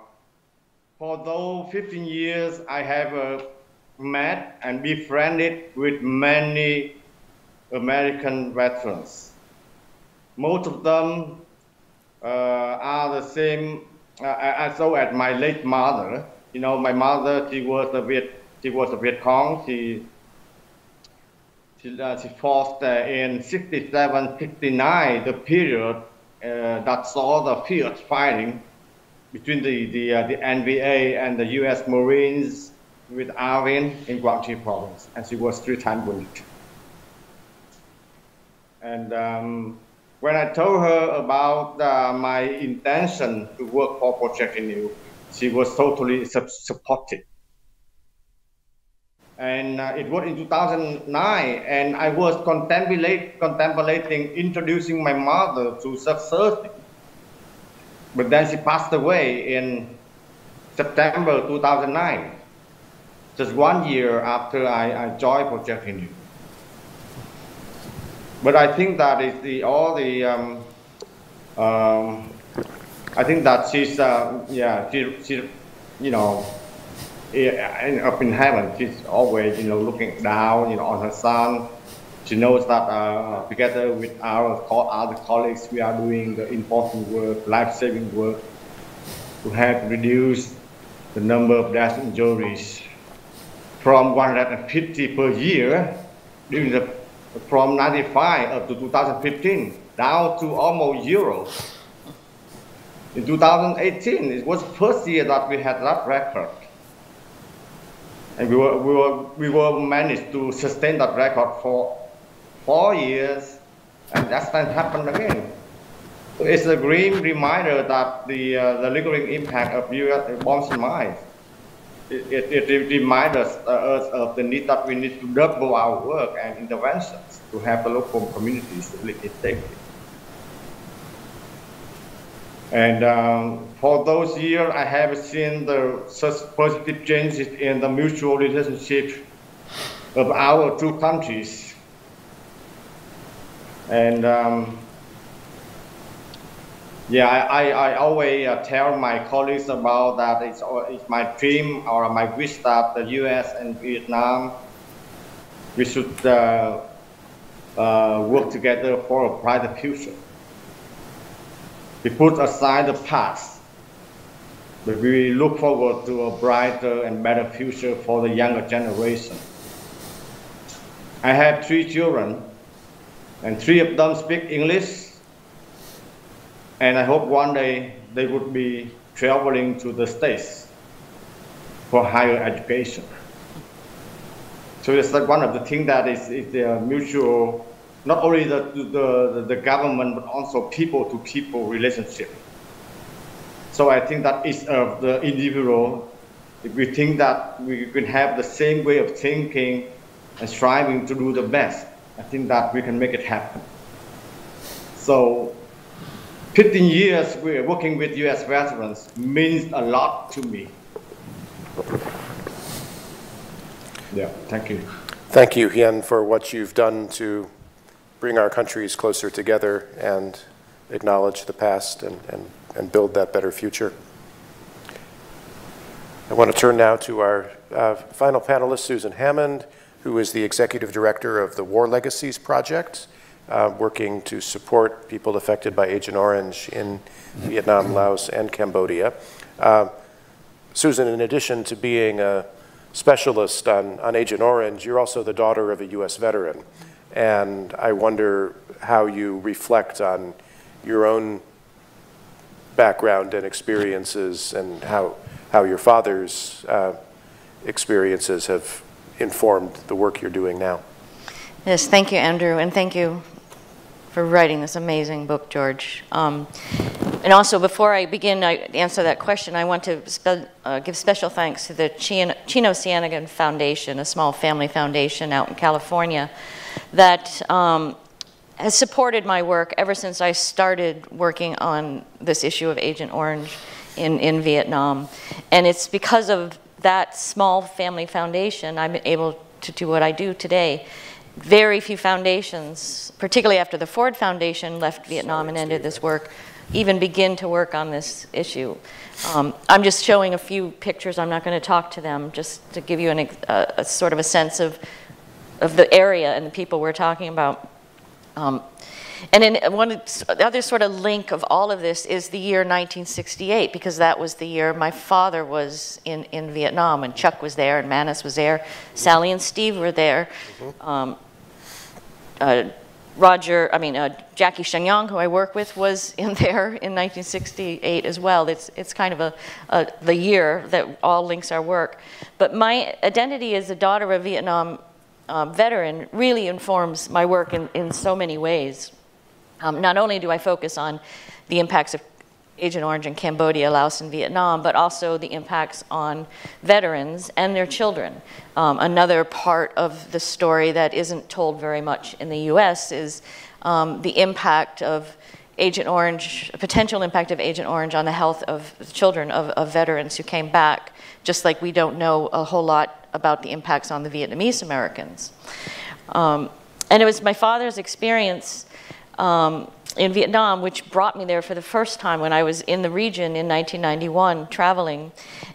for those 15 years, I have uh, met and befriended with many American veterans. Most of them uh, are the same, uh, as so as my late mother. You know, my mother, she was a Viet, she was a Viet Cong. She she, uh, in 67, 69, the period uh, that saw the fierce fighting between the, the, uh, the NVA and the U.S. Marines with ARVN in Quang Tri province, and she was three times wounded. And um, when I told her about uh, my intention to work for Project Renew, she was totally supportive and uh, it was in 2009 and i was contemplate, contemplating introducing my mother to success but then she passed away in september 2009 just one year after i, I joined project renew but I think that is the all the um, um, I think that she's uh, yeah she, she you know yeah, up in heaven she's always you know looking down you know on her son. She knows that uh, together with our co- other colleagues we are doing the important work, life-saving work to help reduce the number of deaths and injuries from 150 per year during the from 95 up to 2015 down to almost zero. In 2018, it was the first year that we had that record. And we were, we were, we were managed to sustain that record for four years, and that time happened again. So it's a grim reminder that the, uh, the lingering impact of U.S. bombs and mines. It, it, it reminds us, uh, us of the need that we need to double our work and interventions to help the local communities live safely. And um, for those years, I have seen the such positive changes in the mutual relationship of our two countries. And um, yeah, I, I, always uh, tell my colleagues about that. It's, it's my dream or my wish that the U.S. and Vietnam we should uh, uh, work together for a brighter future. We put aside the past, but we look forward to a brighter and better future for the younger generation. I have three children, and three of them speak English, and I hope one day they would be traveling to the States for higher education. So it's like one of the things that is, is mutual not only the, the, the government, but also people to people relationship. So I think that each uh, of the individual, if we think that we can have the same way of thinking and striving to do the best, I think that we can make it happen. So 15 years we're working with US veterans means a lot to me. Yeah, thank you. Thank you, Hien, for what you've done to bring our countries closer together and acknowledge the past and, and, and build that better future. I want to turn now to our uh, final panelist, Susan Hammond, who is the Executive Director of the War Legacies Project, uh, working to support people affected by Agent Orange in Vietnam, Laos, and Cambodia. Uh, Susan, in addition to being a specialist on, on Agent Orange, you're also the daughter of a U.S. veteran. And I wonder how you reflect on your own background and experiences and how, how your father's uh, experiences have informed the work you're doing now. Yes, thank you, Andrew, and thank you for writing this amazing book, George. Um, and also, before I begin to answer that question, I want to spe uh, give special thanks to the Chino, Chino Foundation, a small family foundation out in California, that um, has supported my work ever since I started working on this issue of Agent Orange in, in Vietnam. And it's because of that small family foundation I'm able to do what I do today. Very few foundations, particularly after the Ford Foundation left Vietnam and ended this work, even begin to work on this issue. Um, I'm just showing a few pictures. I'm not going to talk to them, just to give you an, a, a sort of a sense of of the area and the people we're talking about. Um, and in one the other sort of link of all of this is the year 1968, because that was the year my father was in, in Vietnam, and Chuck was there, and Manus was there, Sally and Steve were there. Mm-hmm. Um, uh, Roger, I mean, uh, Jackie Chagnon, who I work with, was in there in 1968 as well. It's, it's kind of a, a, the year that all links our work. But my identity as a daughter of Vietnam um, veteran really informs my work in, in so many ways. Um, not only do I focus on the impacts of Agent Orange in Cambodia, Laos, and Vietnam, but also the impacts on veterans and their children. Um, another part of the story that isn't told very much in the US is um, the impact of Agent Orange, potential impact of Agent Orange on the health of children of, of veterans who came back, just like we don't know a whole lot about the impacts on the Vietnamese Americans. Um, and it was my father's experience um, in Vietnam which brought me there for the first time when I was in the region in 1991 traveling,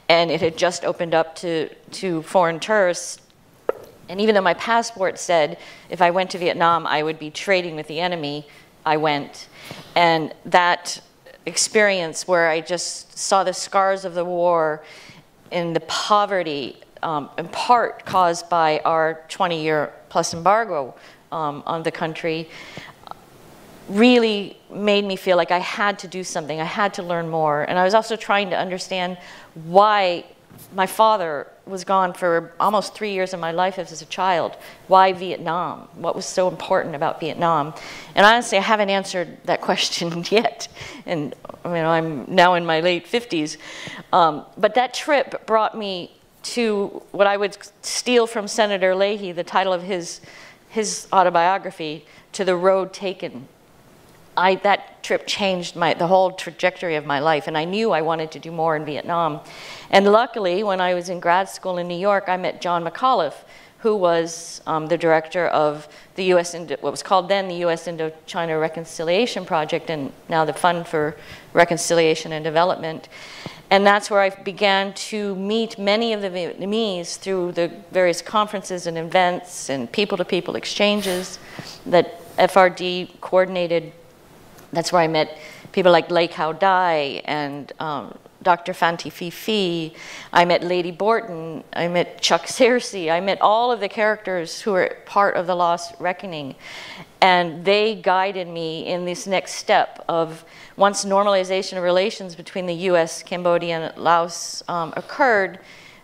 and it had just opened up to, to foreign tourists. And even though my passport said if I went to Vietnam, I would be trading with the enemy, I went. And that experience where I just saw the scars of the war and the poverty, um, in part caused by our 20 year plus embargo um, on the country, really made me feel like I had to do something. I had to learn more. And I was also trying to understand why my father was gone for almost three years of my life as a child. Why Vietnam? What was so important about Vietnam? And honestly, I haven't answered that question yet. And you know, I'm now in my late 50s. Um, but that trip brought me to what I would steal from Senator Leahy, the title of his, his autobiography, to the road taken I, that trip changed my, the whole trajectory of my life, and I knew I wanted to do more in Vietnam. And luckily, when I was in grad school in New York, I met John McAuliffe, who was um, the director of the U.S. Indo what was called then the U.S. Indochina Reconciliation Project, and now the Fund for Reconciliation and Development. And that's where I began to meet many of the Vietnamese through the various conferences and events and people-to-people -people exchanges that FRD coordinated that's where I met people like Lê Cao Dai and um, Dr. Phi Phi. I met Lady Borton. I met Chuck Searcy. I met all of the characters who were part of the Long Reckoning. And they guided me in this next step of once normalization of relations between the US, Cambodia, and Laos um, occurred,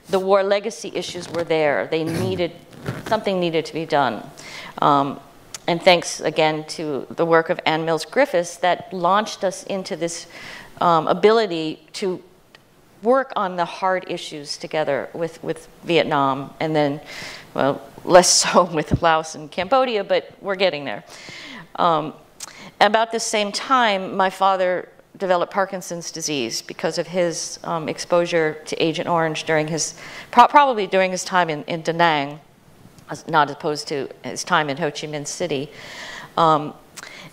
the war legacy issues were there. They needed, something needed to be done. Um, and thanks again to the work of Anne Mills Griffiths that launched us into this um, ability to work on the hard issues together with, with Vietnam and then, well, less so with Laos and Cambodia, but we're getting there. Um, about the same time, my father developed Parkinson's disease because of his um, exposure to Agent Orange during his, pro probably during his time in, in Da Nang not opposed to his time in Ho Chi Minh City. Um,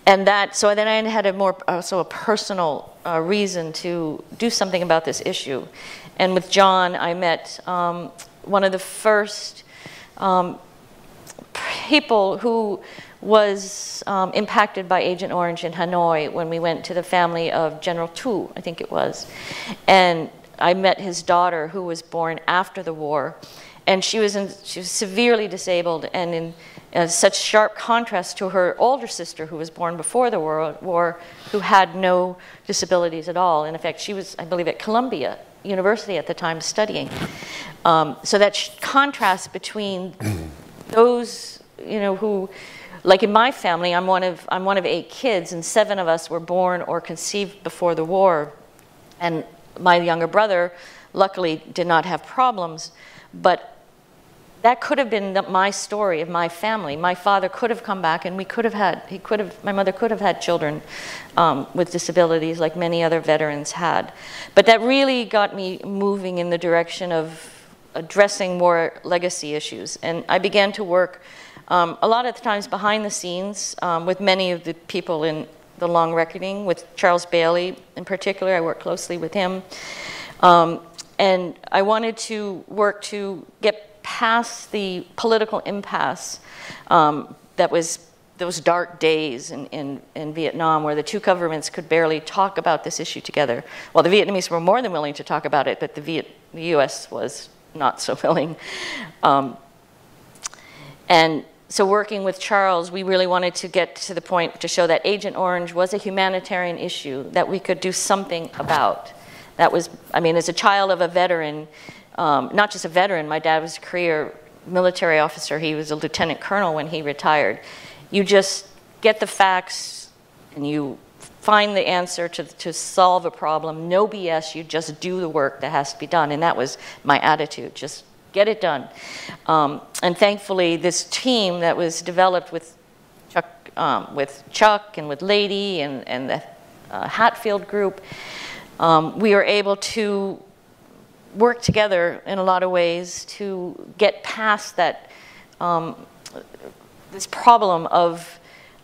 and that, so then I had a more, also a personal uh, reason to do something about this issue. And with John, I met um, one of the first um, people who was um, impacted by Agent Orange in Hanoi when we went to the family of General Tu, I think it was. And I met his daughter who was born after the war and she was, in, she was severely disabled and in uh, such sharp contrast to her older sister who was born before the war, war, who had no disabilities at all. And in fact, she was, I believe, at Columbia University at the time studying. Um, so that contrast between those, you know, who, like in my family, I'm one of I'm one of eight kids, and seven of us were born or conceived before the war, and my younger brother, luckily, did not have problems, but that could have been the, my story of my family. My father could have come back and we could have had, he could have, my mother could have had children um, with disabilities like many other veterans had. But that really got me moving in the direction of addressing more legacy issues. And I began to work um, a lot of the times behind the scenes um, with many of the people in the long reckoning, with Charles Bailey in particular. I worked closely with him. Um, and I wanted to work to get past the political impasse um, that was those dark days in, in, in, Vietnam where the two governments could barely talk about this issue together. Well, the Vietnamese were more than willing to talk about it, but the, Viet, the US was not so willing. Um, and so working with Charles, we really wanted to get to the point to show that Agent Orange was a humanitarian issue that we could do something about. That was, I mean, as a child of a veteran, um, not just a veteran, my dad was a career military officer. He was a lieutenant colonel when he retired. You just get the facts and you find the answer to, to solve a problem. No BS, you just do the work that has to be done. And that was my attitude, just get it done. Um, and thankfully, this team that was developed with Chuck, um, with Chuck and with Lady and, and the uh, Hatfield group, um, we were able to work together in a lot of ways to get past that um, this problem of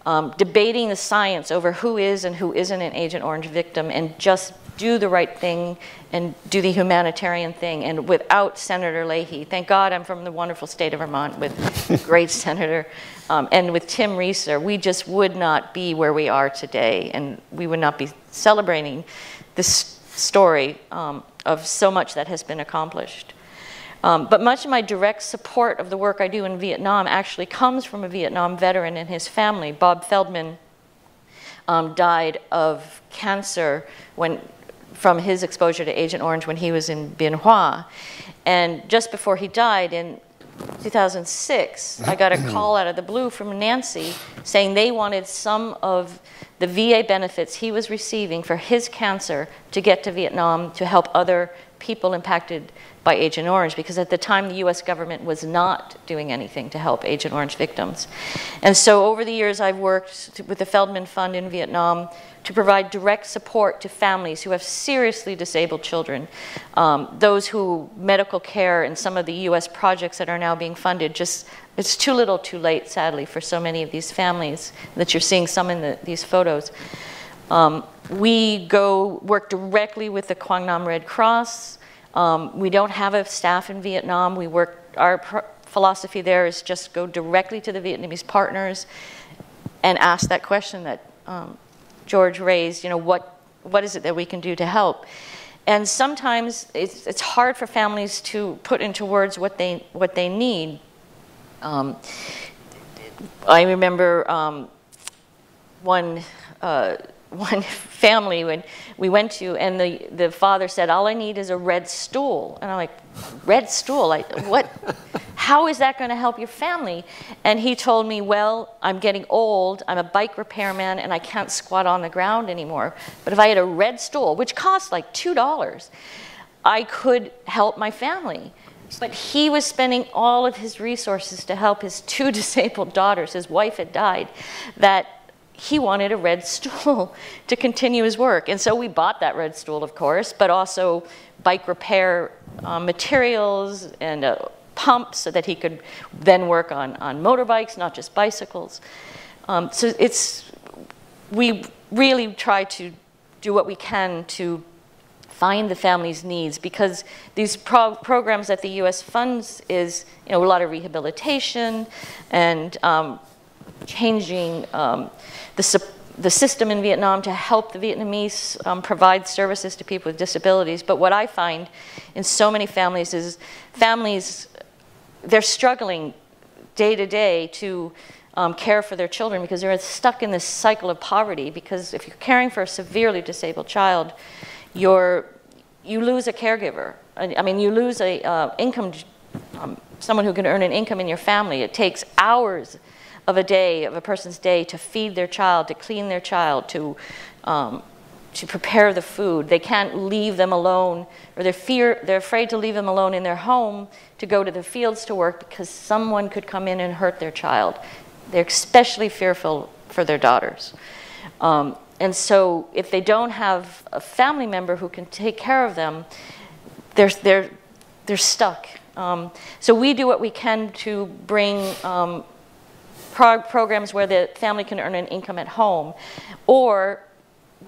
um, debating the science over who is and who isn't an Agent Orange victim and just do the right thing and do the humanitarian thing. And without Senator Leahy, thank God I'm from the wonderful state of Vermont with great senator, um, and with Tim Rieser, we just would not be where we are today, and we would not be celebrating this story um, of so much that has been accomplished. Um, but much of my direct support of the work I do in Vietnam actually comes from a Vietnam veteran and his family. Bob Feldman um, died of cancer when, from his exposure to Agent Orange when he was in Bien Hoa. And just before he died in 2006, I got a call out of the blue from Nancy saying they wanted some of the VA benefits he was receiving for his cancer to get to Vietnam to help other people impacted by Agent Orange because at the time the US government was not doing anything to help Agent Orange victims. And so over the years I've worked with the Feldman Fund in Vietnam to provide direct support to families who have seriously disabled children. Um, those who medical care and some of the US projects that are now being funded just it's too little too late sadly for so many of these families that you're seeing some in the, these photos. Um, we go work directly with the Quang Nam Red Cross, um, we don't have a staff in Vietnam. We work, our philosophy there is just go directly to the Vietnamese partners and ask that question that um, George raised, you know, what, what is it that we can do to help? And sometimes it's, it's hard for families to put into words what they, what they need. Um, I remember um, one uh, one family when we went to, and the, the father said, all I need is a red stool. And I'm like, red stool? Like, what? How is that going to help your family? And he told me, well, I'm getting old, I'm a bike repairman, and I can't squat on the ground anymore. But if I had a red stool, which cost like $2, I could help my family. But he was spending all of his resources to help his two disabled daughters. His wife had died. That he wanted a red stool to continue his work. And so we bought that red stool, of course, but also bike repair uh, materials and a uh, pump so that he could then work on, on motorbikes, not just bicycles. Um, so it's, we really try to do what we can to find the family's needs because these pro programs that the U.S. funds is, you know, a lot of rehabilitation and um, changing um, the, the system in Vietnam to help the Vietnamese um, provide services to people with disabilities. But what I find in so many families is families, they're struggling day to day to um, care for their children because they're stuck in this cycle of poverty. Because if you're caring for a severely disabled child, you're, you lose a caregiver. I mean, you lose a uh, income, um, someone who can earn an income in your family. It takes hours of a day, of a person's day, to feed their child, to clean their child, to, um, to prepare the food. They can't leave them alone, or they're, fear, they're afraid to leave them alone in their home to go to the fields to work because someone could come in and hurt their child. They're especially fearful for their daughters. Um, and so if they don't have a family member who can take care of them, they're, they're, they're stuck. Um, so we do what we can to bring um, pro programs where the family can earn an income at home. Or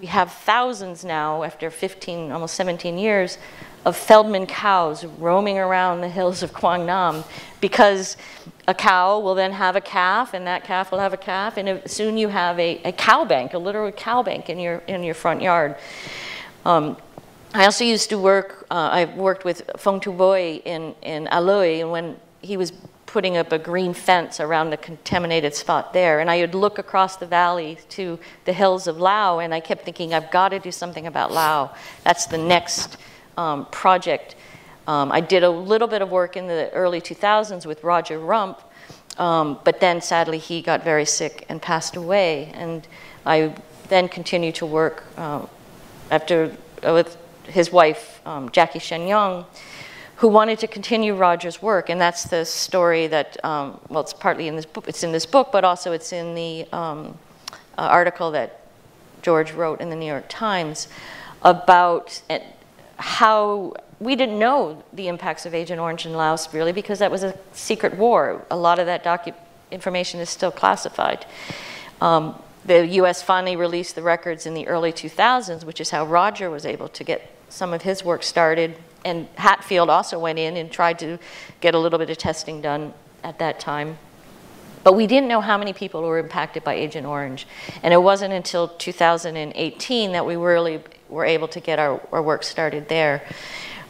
we have thousands now, after 15, almost 17 years, of Feldman cows roaming around the hills of Quang Nam because a cow will then have a calf and that calf will have a calf and soon you have a, a cow bank, a literal cow bank in your, in your front yard. Um, I also used to work, uh, I worked with Phong Tu Boy in, in A Luoi and when he was putting up a green fence around the contaminated spot there. And I would look across the valley to the hills of Lao, and I kept thinking, I've got to do something about Lao. That's the next um, project. Um, I did a little bit of work in the early 2000s with Roger Rumpf, um, but then sadly he got very sick and passed away. And I then continued to work uh, after uh, with his wife, um, Jackie Chagnon, who wanted to continue Roger's work, and that's the story that, um, well, it's partly in this book, it's in this book, but also it's in the um, uh, article that George wrote in the New York Times about uh, how we didn't know the impacts of Agent Orange in Laos really because that was a secret war. A lot of that information is still classified. Um, the U.S. finally released the records in the early 2000s, which is how Roger was able to get some of his work started. And Hatfield also went in and tried to get a little bit of testing done at that time. But we didn't know how many people were impacted by Agent Orange. And it wasn't until 2018 that we really were able to get our, our work started there.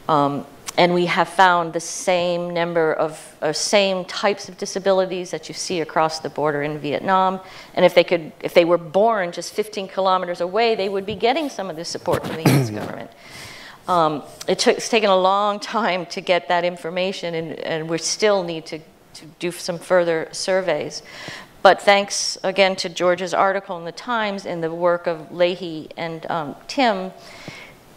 Um, and we have found the same number of, or same types of disabilities that you see across the border in Vietnam. And if they could, if they were born just 15 kilometers away, they would be getting some of the support from the U.S. government. Um, it took, it's taken a long time to get that information, and, and we still need to, to do some further surveys. But thanks again to George's article in the Times and the work of Leahy and um, Tim,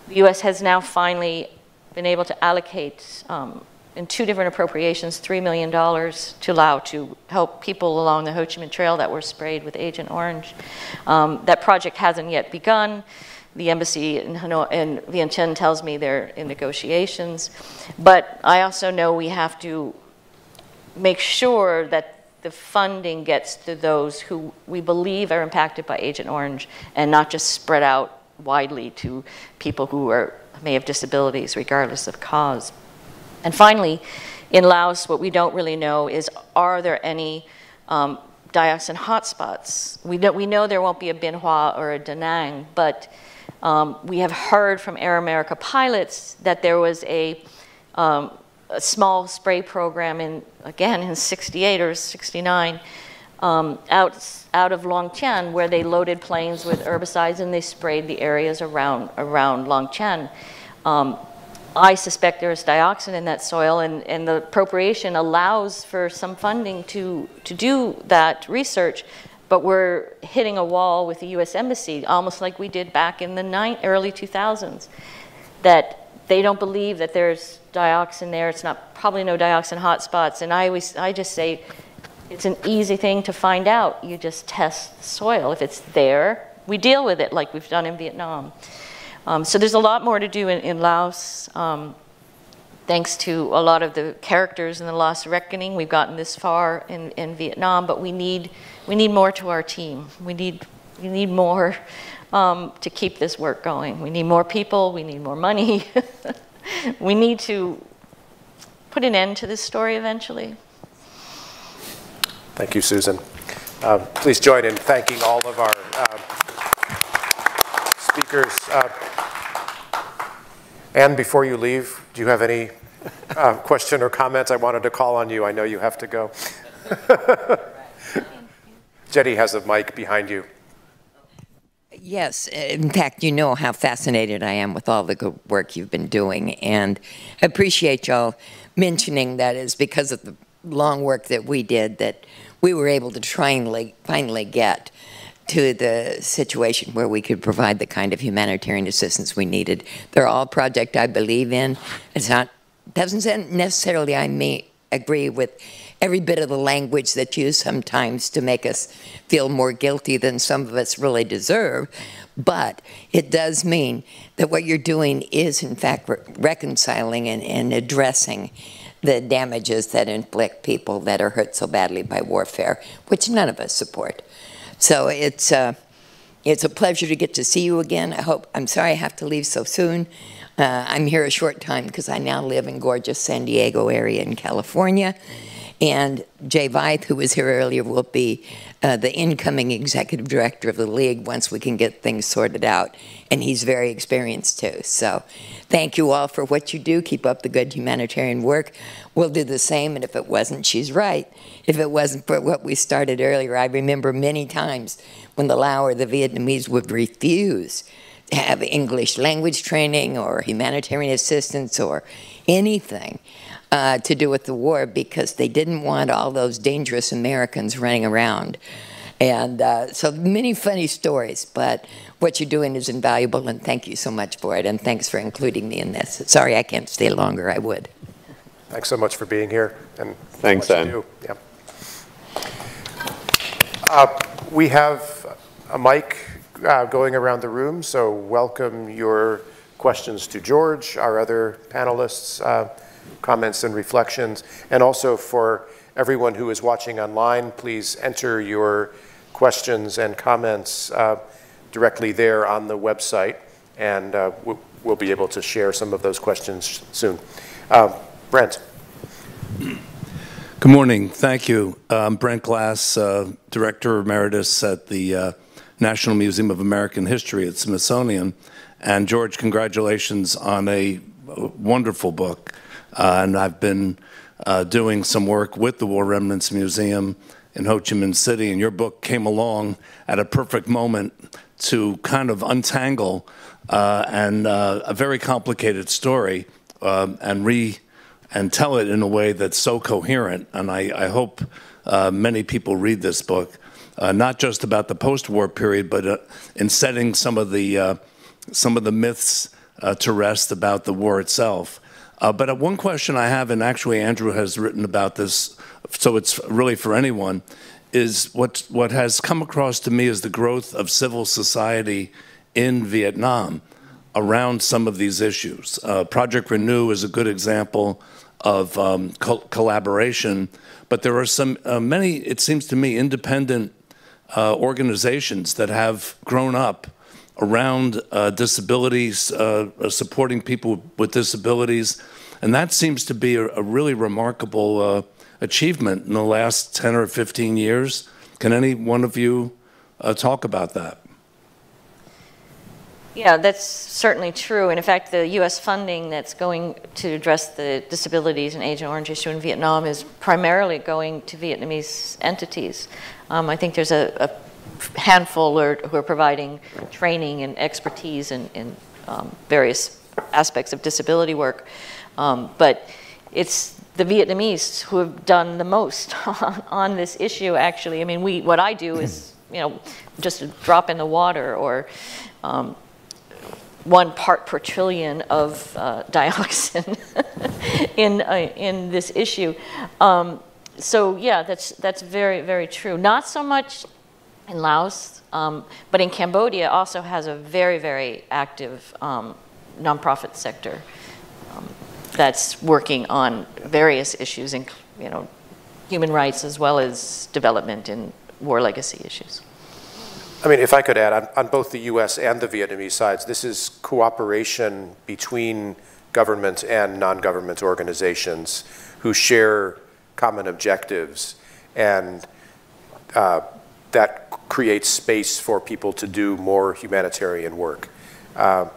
the U.S. has now finally been able to allocate um, in two different appropriations $3 million to Lao to help people along the Ho Chi Minh Trail that were sprayed with Agent Orange. Um, that project hasn't yet begun. The embassy in, Hanoi, in Vientiane tells me they're in negotiations. But I also know we have to make sure that the funding gets to those who we believe are impacted by Agent Orange and not just spread out widely to people who are may have disabilities regardless of cause. And finally, in Laos, what we don't really know is are there any um, dioxin hotspots? We, we know there won't be a Bien Hoa or a Da Nang, but um, we have heard from Air America pilots that there was a, um, a small spray program in, again, in 68 or 69 um, out, out of Long Tieng where they loaded planes with herbicides and they sprayed the areas around, around Long Tieng. Um, I suspect there is dioxin in that soil, and, and the appropriation allows for some funding to, to do that research, but we're hitting a wall with the U.S. Embassy, almost like we did back in the early 2000s, that they don't believe that there's dioxin there. It's not probably no dioxin hotspots, and I always I just say it's an easy thing to find out. You just test the soil. If it's there, we deal with it like we've done in Vietnam. Um, so there's a lot more to do in, in Laos. Um, thanks to a lot of the characters in the Long Reckoning, we've gotten this far in, in Vietnam, but we need, we need more to our team. We need, we need more um, to keep this work going. We need more people, we need more money. we need to put an end to this story eventually. Thank you, Susan. Uh, please join in thanking all of our uh, speakers. Uh, Anne, before you leave, do you have any uh, question or comments? I wanted to call on you. I know you have to go. Jenny has a mic behind you. Yes, in fact, you know how fascinated I am with all the good work you've been doing, and I appreciate y'all mentioning that is because of the long work that we did that we were able to finally, finally get to the situation where we could provide the kind of humanitarian assistance we needed. They're all project I believe in. It's not doesn't necessarily I may agree with every bit of the language that's used sometimes to make us feel more guilty than some of us really deserve. But it does mean that what you're doing is, in fact, re reconciling and, and addressing the damages that inflict people that are hurt so badly by warfare, which none of us support. So it's, uh, it's a pleasure to get to see you again. I hope, I'm sorry I have to leave so soon. Uh, I'm here a short time because I now live in gorgeous San Diego area in California. And Jay Veith, who was here earlier, will be uh, the incoming executive director of the league once we can get things sorted out. And he's very experienced too. So thank you all for what you do. Keep up the good humanitarian work. We'll do the same. And if it wasn't, she's right. If it wasn't for what we started earlier, I remember many times when the Lao or the Vietnamese would refuse to have English language training or humanitarian assistance or anything. Uh, to do with the war because they didn't want all those dangerous Americans running around. And uh, so many funny stories, but what you're doing is invaluable, and thank you so much for it, and thanks for including me in this. Sorry I can't stay longer, I would. Thanks so much for being here. and Thanks, Anne. Yeah. Uh, we have a mic uh, going around the room, so welcome your questions to George, our other panelists. Uh, comments and reflections, and also for everyone who is watching online, please enter your questions and comments uh, directly there on the website, and uh, we'll, be able to share some of those questions soon. Uh, Brent. Good morning. Thank you. I'm Brent Glass, uh, Director Emeritus at the uh, National Museum of American History at Smithsonian. And George, congratulations on a wonderful book. Uh, and I've been uh, doing some work with the War Remnants Museum in Ho Chi Minh City, and your book came along at a perfect moment to kind of untangle uh, and uh, a very complicated story um, and re and tell it in a way that's so coherent. And I, I hope uh, many people read this book, uh, not just about the post-war period, but in setting some of the some of the myths to rest about the war itself. Uh, but one question I have, and actually Andrew has written about this, so it's really for anyone, is what what has come across to me is the growth of civil society in Vietnam around some of these issues. Project Renew is a good example of um, co collaboration, but there are some uh, many, it seems to me, independent uh, organizations that have grown up around uh, disabilities, uh, uh, supporting people with disabilities, and that seems to be a, a really remarkable uh, achievement in the last 10 or 15 years. Can any one of you talk about that? Yeah, that's certainly true. And in fact, the U.S. funding that's going to address the disabilities and Agent Orange issue in Vietnam is primarily going to Vietnamese entities. Um, I think there's a, a handful who are providing training and expertise in, in um, various aspects of disability work. Um, but it's the Vietnamese who have done the most on, on this issue, actually. I mean, we, what I do is, you know, just a drop in the water or um, one part per trillion of uh, dioxin in, uh, in this issue. Um, so yeah, that's, that's very, very true. Not so much in Laos, um, but in Cambodia also has a very, very active um, nonprofit sector um, that's working on various issues, in, you know, human rights as well as development and war legacy issues. I mean, if I could add, on, on, both the U.S. and the Vietnamese sides, this is cooperation between government and non-government organizations who share common objectives, and uh, that creates space for people to do more humanitarian work. Uh,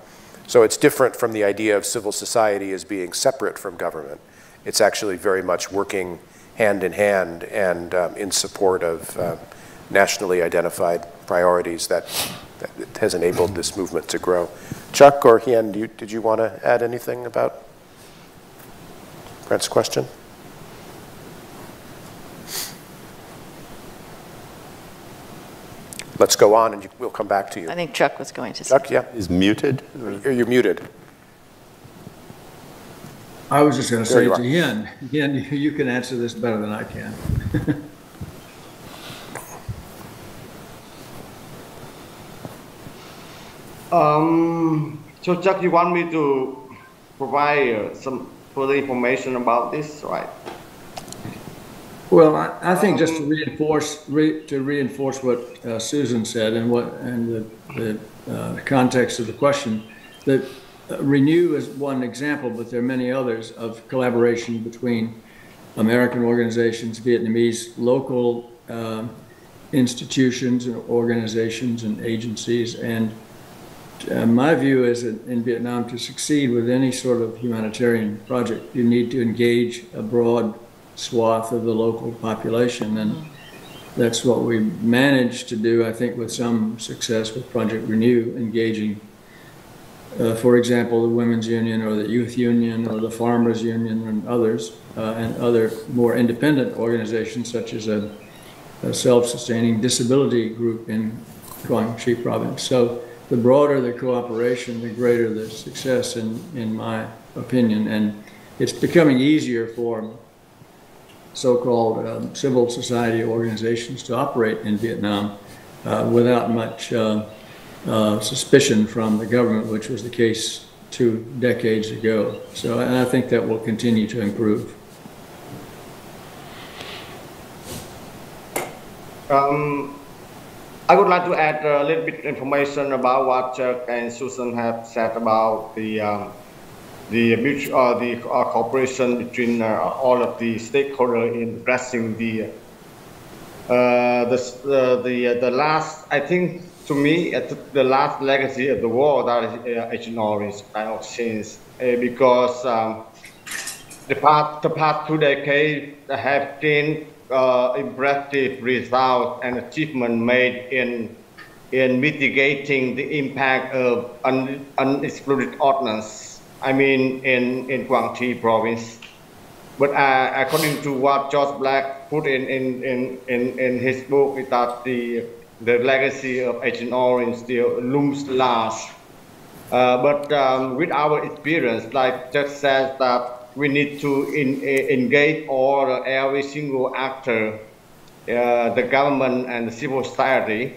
so it's different from the idea of civil society as being separate from government. It's actually very much working hand in hand and um, in support of uh, nationally identified priorities that, that has enabled this movement to grow. Chuck or Hien, you, did you want to add anything about Brent's question? Let's go on and you, we'll come back to you. I think Chuck was going to Chuck, say. yeah. Is muted? You're muted. I was just going to say to Hien, Hien, you can answer this better than I can. Um, so Chuck, you want me to provide uh, some further information about this, right? Well, I, I think just to reinforce re, to reinforce what uh, Susan said and what and the, the uh, context of the question, that uh, Renew is one example, but there are many others of collaboration between American organizations, Vietnamese local um, institutions and organizations and agencies, and uh, my view is that in Vietnam, to succeed with any sort of humanitarian project, you need to engage a broad swath of the local population. And that's what we managed to do, I think, with some success with Project Renew, engaging, uh, for example, the Women's Union or the Youth Union or the Farmers Union and others, uh, and other more independent organizations such as a, a self-sustaining disability group in Quang Tri province. So the broader the cooperation, the greater the success, in, in my opinion. And it's becoming easier for so-called um, civil society organizations to operate in Vietnam uh, without much uh, uh, suspicion from the government, which was the case two decades ago. So and I think that will continue to improve. Um, I would like to add a little bit of information about what Chuck and Susan have said about the um, the mutual uh, the uh, cooperation between uh, all of the stakeholders in addressing the uh, the uh, the uh, the last I think to me the last legacy of the war that is uh, Agent Orange kind of change because um, the past the past two decades have been impressive results and achievement made in in mitigating the impact of un, unexploded ordnance. I mean, in in Quang Tri province. But uh, according to what George Black put in in, in, in, in his book, is that the the legacy of Agent Orange still looms large. Uh, but um, with our experience, like just says that we need to in, engage all every single actor, uh, the government and the civil society,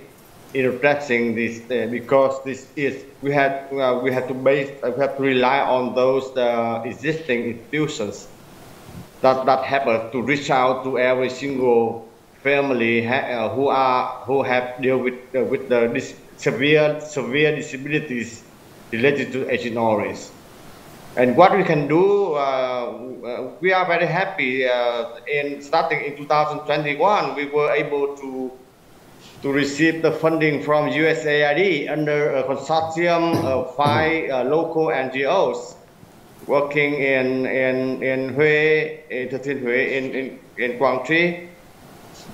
in addressing this uh, because this is we had uh, we had to base uh, we have to rely on those uh, existing institutions that that help to reach out to every single family uh, who are who have deal with with the this severe severe disabilities related to Agent Orange. And what we can do, uh, uh, we are very happy. Uh, in starting in 2021, we were able to to receive the funding from USAID under a consortium of five uh, local NGOs working in in in Hue, in Hue, in in, in Quang Tri.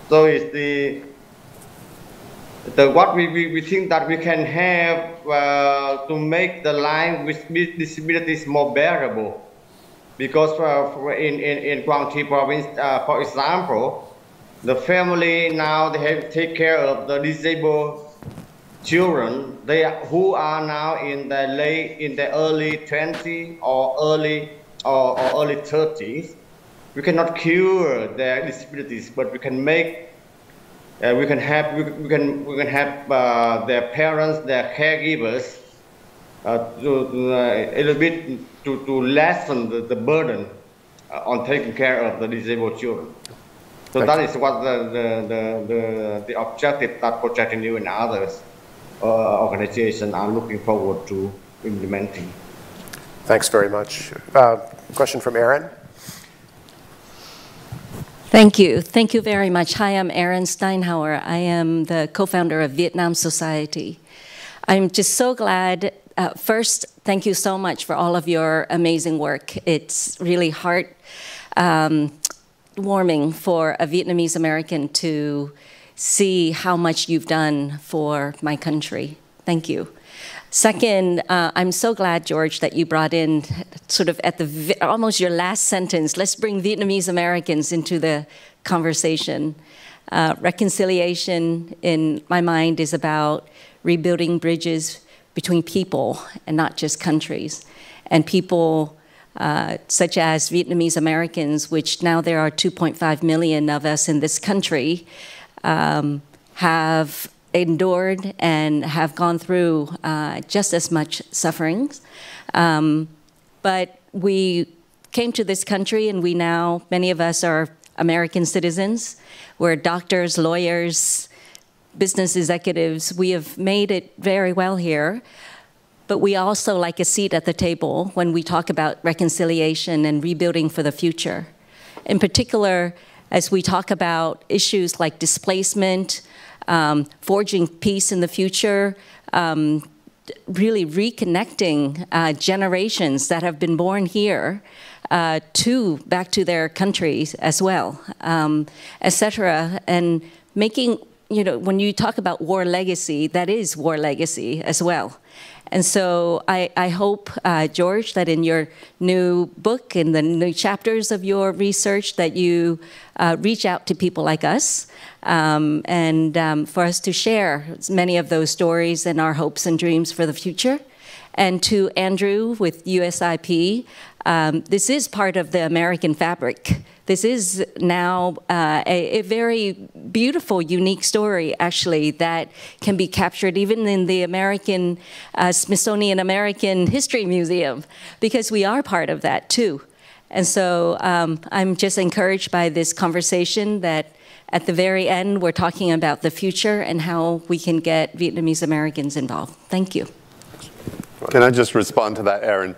So it's the the what we, we, we think that we can have uh, to make the life with disabilities more bearable. Because uh, in, in, in Quang Tri province, uh, for example, the family now they have to take care of the disabled children they who are now in the late in the early 20s or early or, or early 30s. We cannot cure their disabilities, but we can make uh, we can have we, we can we can have uh, their parents, their caregivers, uh, to, uh, a little bit to, to lessen the, the burden uh, on taking care of the disabled children. So Thank that you. is what the the, the, the, the objective that Project Renew and others uh, organizations are looking forward to implementing. Thanks very much. question from Aaron. Thank you. Thank you very much. Hi, I'm Erin Steinhauer. I am the co founder of Vietnam Society. I'm just so glad. Uh, first, thank you so much for all of your amazing work. It's really heart um, warming for a Vietnamese American to see how much you've done for my country. Thank you. Second, uh, I'm so glad, George, that you brought in sort of at the almost your last sentence. Let's bring Vietnamese Americans into the conversation. Uh, reconciliation, in my mind, is about rebuilding bridges between people and not just countries. And people uh, such as Vietnamese Americans, which now there are 2.5 million of us in this country, um, have endured and have gone through uh, just as much suffering. Um, but we came to this country and we now, many of us are American citizens. We're doctors, lawyers, business executives. We have made it very well here. But we also like a seat at the table when we talk about reconciliation and rebuilding for the future. In particular, as we talk about issues like displacement, um, forging peace in the future, um, really reconnecting uh, generations that have been born here uh, to back to their countries as well, um, etc. And making you know when you talk about war legacy, that is war legacy as well. And so I, I hope, uh, George, that in your new book, in the new chapters of your research, that you uh, reach out to people like us um, and um, for us to share many of those stories and our hopes and dreams for the future. And to Andrew with USIP, um, this is part of the American fabric. This is now uh, a, a, very beautiful, unique story, actually, that can be captured even in the American uh, Smithsonian American History Museum, because we are part of that too. And so um, I'm just encouraged by this conversation that at the very end, we're talking about the future and how we can get Vietnamese Americans involved. Thank you. Can I just respond to that, Aaron?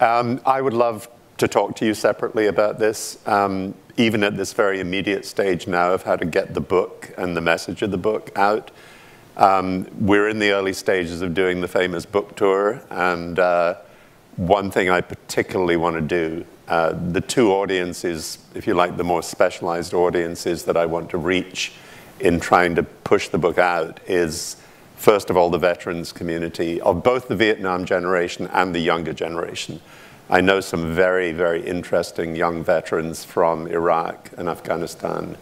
Um, I would love to talk to you separately about this, um, even at this very immediate stage now of how to get the book and the message of the book out. Um, we're in the early stages of doing the famous book tour, and uh, one thing I particularly want to do, uh, the two audiences, if you like, the more specialized audiences that I want to reach in trying to push the book out is, first of all, the veterans community of both the Vietnam generation and the younger generation. I know some very, very interesting young veterans from Iraq and Afghanistan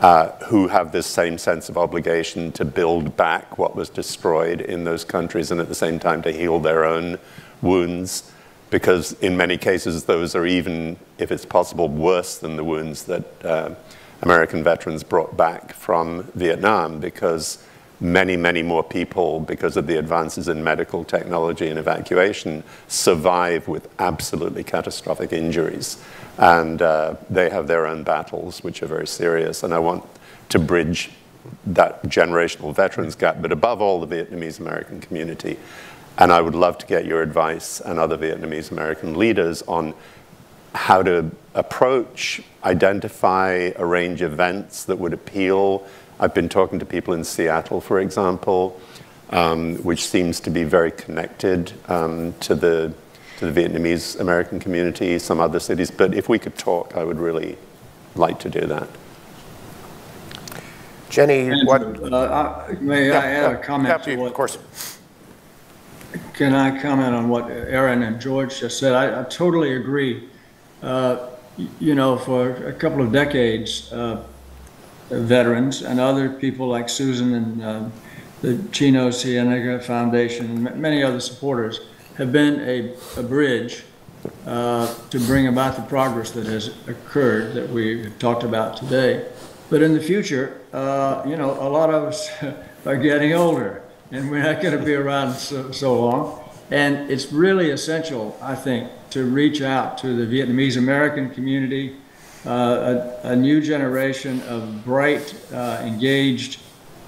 uh, who have this same sense of obligation to build back what was destroyed in those countries and at the same time to heal their own wounds, because in many cases those are even, if it's possible, worse than the wounds that uh, American veterans brought back from Vietnam, because many, many more people, because of the advances in medical technology and evacuation, survive with absolutely catastrophic injuries. And uh, they have their own battles, which are very serious. And I want to bridge that generational veterans gap, but above all, the Vietnamese American community. And I would love to get your advice and other Vietnamese American leaders on how to approach, identify, arrange events that would appeal I've been talking to people in Seattle, for example, um, which seems to be very connected um, to the to the Vietnamese American community, some other cities. But if we could talk, I would really like to do that. Jenny, Andrew, what? uh, I- May I add a comment Happy- to Of course. can I comment on what Aaron and George just said? I, I totally agree. Uh, You know, for a couple of decades, uh, veterans and other people like Susan and um, the Chino Cienega Foundation and many other supporters have been a, a bridge uh, to bring about the progress that has occurred that we have talked about today. But in the future, uh, you know, a lot of us are getting older and we're not going to be around so, so long. And it's really essential, I think, to reach out to the Vietnamese American community, uh, a, a new generation of bright, uh, engaged,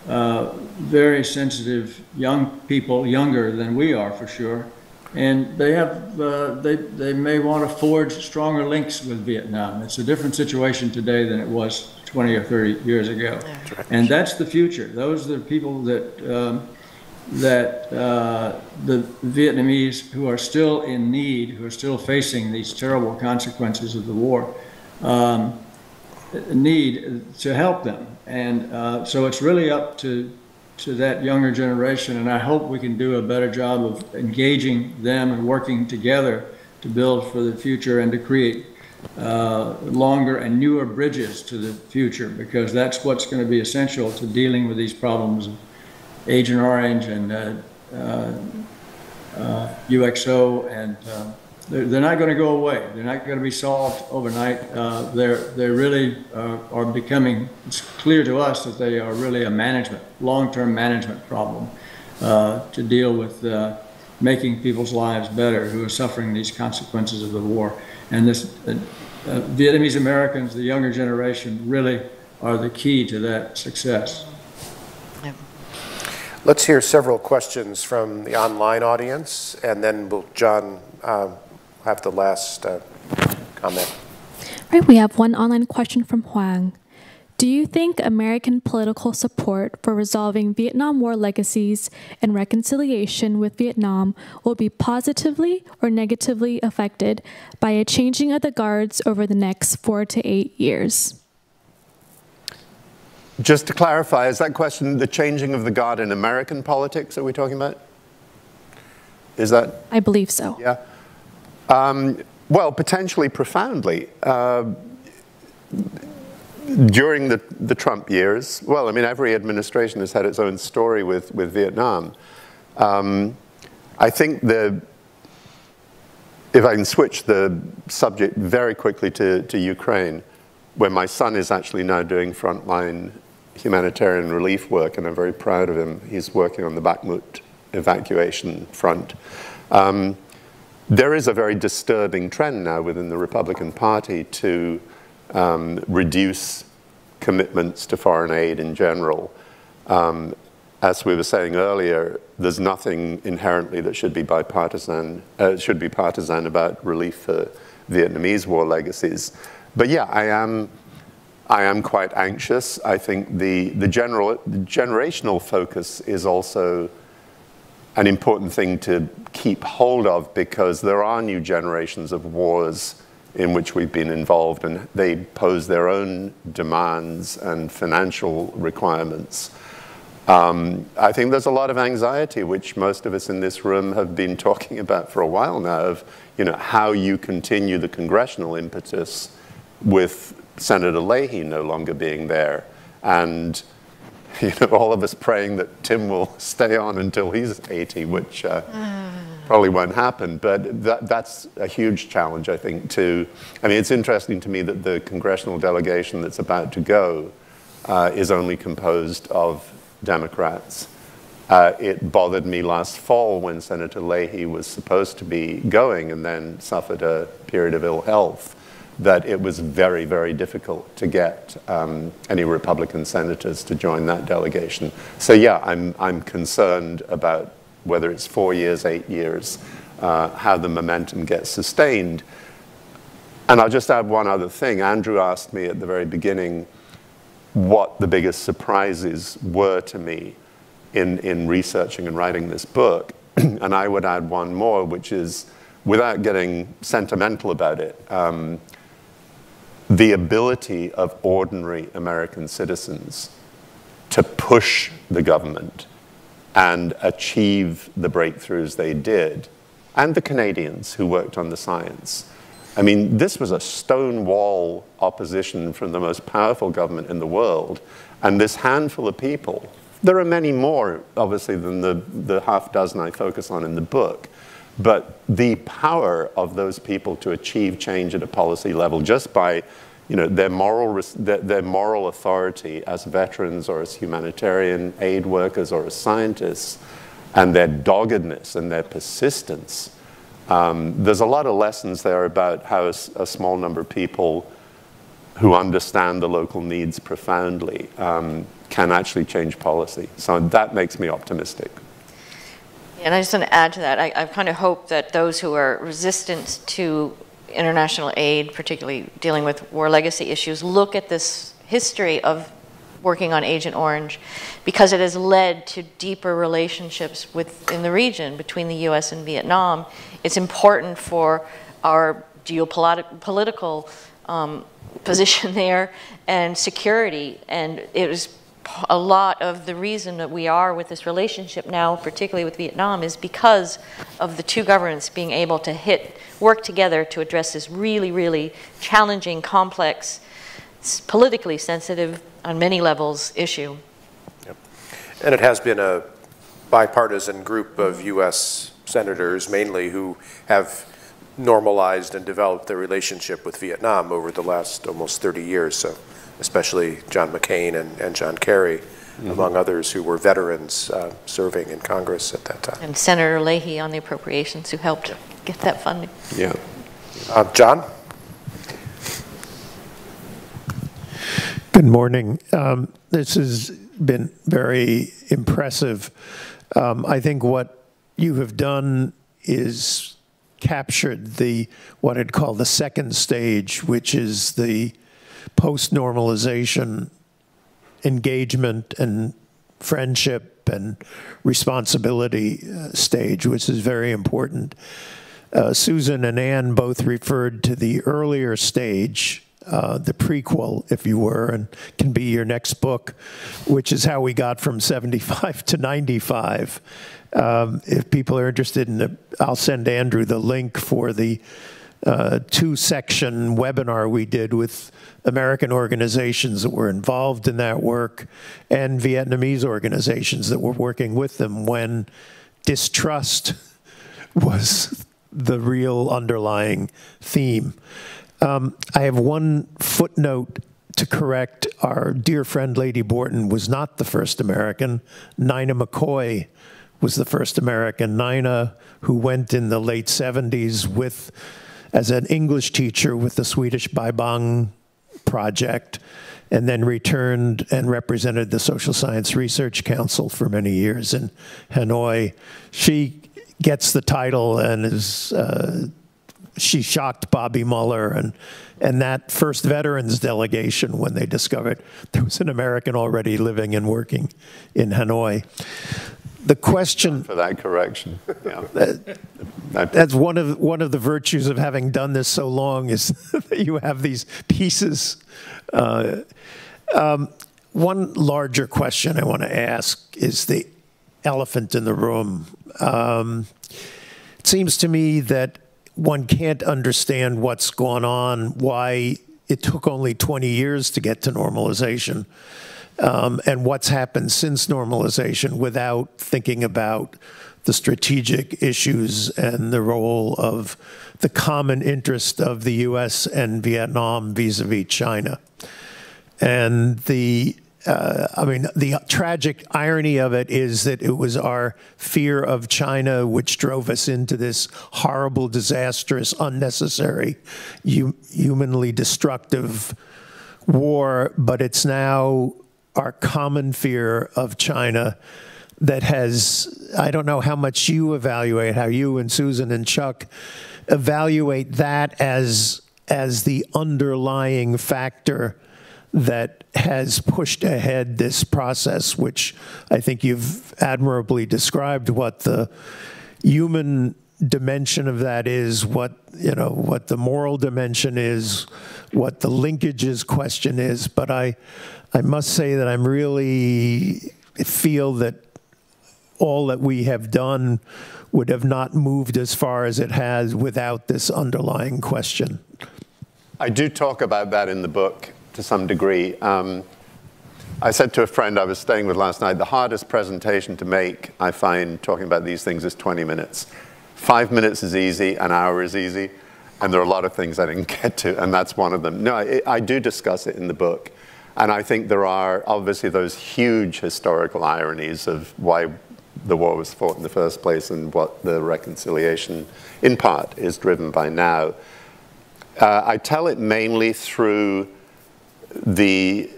uh, very sensitive young people, younger than we are for sure. And they have, uh, they, they may want to forge stronger links with Vietnam. It's a different situation today than it was 20 or 30 years ago. And that's the future. Those are the people that, um, that uh, the Vietnamese who are still in need, who are still facing these terrible consequences of the war, um, need to help them. And uh, so it's really up to, to that younger generation, and I hope we can do a better job of engaging them and working together to build for the future and to create uh, longer and newer bridges to the future, because that's what's going to be essential to dealing with these problems of Agent Orange and uh, uh, uh, UXO, and uh, they're, they're not going to go away. They're not going to be solved overnight. Uh, they're they really uh, are becoming. It's clear to us that they are really a management, long-term management problem uh, to deal with uh, making people's lives better who are suffering these consequences of the war. And this uh, uh, Vietnamese Americans, the younger generation, really are the key to that success. Let's hear several questions from the online audience, and then we'll, John, um, have the last uh, comment. All right, we have one online question from Huang. Do you think American political support for resolving Vietnam War legacies and reconciliation with Vietnam will be positively or negatively affected by a changing of the guards over the next four to eight years? Just to clarify, is that question the changing of the guard in American politics are we talking about? Is that? I believe so. Yeah. Um, well, potentially profoundly. Uh, during the, the Trump years, well, I mean, every administration has had its own story with, with Vietnam. Um, I think the, if I can switch the subject very quickly to, to Ukraine, where my son is actually now doing frontline humanitarian relief work, and I'm very proud of him. He's working on the Bakhmut evacuation front. Um, there is a very disturbing trend now within the Republican Party to um, reduce commitments to foreign aid in general. Um, as we were saying earlier, there's nothing inherently that should be bipartisan, uh, should be partisan about relief for Vietnamese war legacies. But yeah, I am, I am quite anxious. I think the, the, general, the generational focus is also an important thing to keep hold of because there are new generations of wars in which we've been involved and they pose their own demands and financial requirements. Um, I think there's a lot of anxiety, which most of us in this room have been talking about for a while now, of you know, how you continue the congressional impetus with Senator Leahy no longer being there. And you know, all of us praying that Tim will stay on until he's 80, which uh, probably won't happen. But that, that's a huge challenge, I think, too. I mean, it's interesting to me that the congressional delegation that's about to go uh, is only composed of Democrats. Uh, it bothered me last fall when Senator Leahy was supposed to be going and then suffered a period of ill health that it was very, very difficult to get um, any Republican senators to join that delegation. So yeah, I'm, I'm concerned about whether it's four years, eight years, uh, how the momentum gets sustained. And I'll just add one other thing. Andrew asked me at the very beginning, what the biggest surprises were to me in, in researching and writing this book. and I would add one more, which is, without getting sentimental about it, um, the ability of ordinary American citizens to push the government and achieve the breakthroughs they did, and the Canadians who worked on the science. I mean, this was a stonewall opposition from the most powerful government in the world. And this handful of people, there are many more, obviously, than the, the half dozen I focus on in the book. But the power of those people to achieve change at a policy level just by you know, their, moral, their, their moral authority as veterans or as humanitarian aid workers or as scientists, and their doggedness and their persistence um, there's a lot of lessons there about how a, a, small number of people who understand the local needs profoundly um, can actually change policy. So that makes me optimistic. And I just want to add to that, I, I kind of hope that those who are resistant to international aid, particularly dealing with war legacy issues, look at this history of working on Agent Orange because it has led to deeper relationships within the region between the US and Vietnam. It's important for our geopolitical um, position there and security. And it was a lot of the reason that we are with this relationship now, particularly with Vietnam, is because of the two governments being able to hit, work together to address this really, really challenging, complex, politically sensitive on many levels issue. Yep. And it has been a bipartisan group of U.S. senators, mainly, who have normalized and developed their relationship with Vietnam over the last almost 30 years. So, especially John McCain and, and John Kerry, mm -hmm. among others who were veterans uh, serving in Congress at that time. And Senator Leahy on the appropriations, who helped get that funding. Yeah. Uh, John? Good morning. Um, this has been very impressive. Um, I think what you have done is captured the what I'd call the second stage, which is the post-normalization engagement and friendship and responsibility uh, stage, which is very important. Uh, Susan and Anne both referred to the earlier stage uh, the prequel, if you were, and can be your next book, which is how we got from 75 to 95. Um, if people are interested in it, I'll send Andrew the link for the uh, two-section webinar we did with American organizations that were involved in that work and Vietnamese organizations that were working with them when distrust was the real underlying theme. Um, I have one footnote to correct. Our dear friend Lady Borton was not the first American. Nina McCoy was the first American. Nina, who went in the late 70s with, as an English teacher with the Swedish Bai Bang project and then returned and represented the Social Science Research Council for many years in Hanoi. She gets the title and is uh, she shocked Bobby Muller and and that first veterans delegation when they discovered there was an American already living and working in Hanoi. The question For that correction. Yeah. That- that's one of one of the virtues of having done this so long is that you have these pieces. Uh, um, one larger question I want to ask is the elephant in the room. Um, it seems to me that one can't understand what's gone on, why it took only 20 years to get to normalization, um, and what's happened since normalization without thinking about the strategic issues and the role of the common interest of the US and Vietnam vis a vis China. And the uh, I mean, the tragic irony of it is that it was our fear of China which drove us into this horrible, disastrous, unnecessary, hu humanly destructive war. But it's now our common fear of China that has, I don't know how much you evaluate, how you and Susan and Chuck evaluate that as, as the underlying factor that has pushed ahead this process, which I think you've admirably described what the human dimension of that is, what you know, what the moral dimension is, what the linkages question is. But I, I must say that I'm really feel that all that we have done would have not moved as far as it has without this underlying question. I do talk about that in the book to some degree. Um, I said to a friend I was staying with last night, the hardest presentation to make, I find, talking about these things is 20 minutes. Five minutes is easy, an hour is easy, and there are a lot of things I didn't get to, and that's one of them. No, I, I do discuss it in the book, and I think there are obviously those huge historical ironies of why the war was fought in the first place and what the reconciliation, in part, is driven by now. Uh, I tell it mainly through the,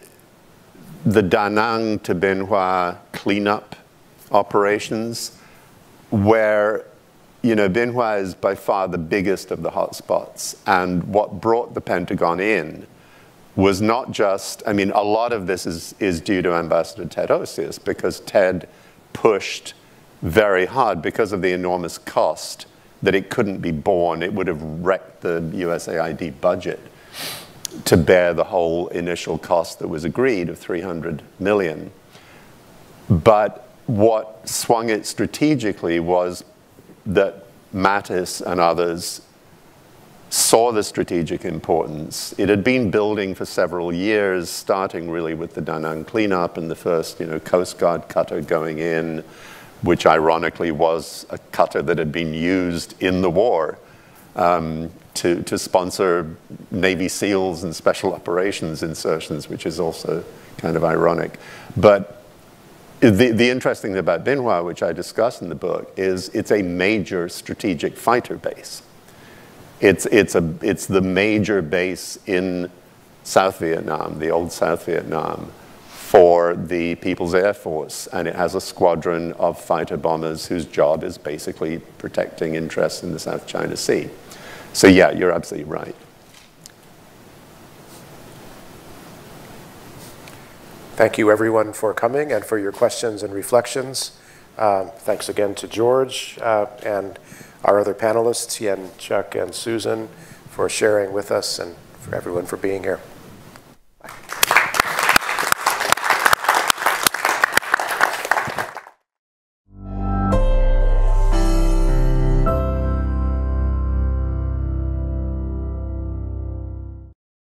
the Da Nang to Bien Hoa cleanup operations, where you know, Bien is by far the biggest of the hotspots. And what brought the Pentagon in was not just, I mean, a lot of this is, is due to Ambassador Ted Osius because Ted pushed very hard because of the enormous cost that it couldn't be borne. It would have wrecked the USAID budget to bear the whole initial cost that was agreed of 300 million. But what swung it strategically was that Mattis and others saw the strategic importance. It had been building for several years, starting really with the Da Nang cleanup and the first you know, Coast Guard cutter going in, which ironically was a cutter that had been used in the war. Um, to, to sponsor Navy SEALs and special operations insertions, which is also kind of ironic. But the, the interesting thing about Bien Hoa, which I discuss in the book, is it's a major strategic fighter base. It's, it's, a, it's the major base in South Vietnam, the old South Vietnam, for the People's Air Force. And it has a squadron of fighter bombers whose job is basically protecting interests in the South China Sea. So yeah, you're absolutely right. Thank you, everyone, for coming and for your questions and reflections. Um, thanks again to George uh, and our other panelists, Yen, Chuck, and Susan, for sharing with us and for everyone for being here. Bye.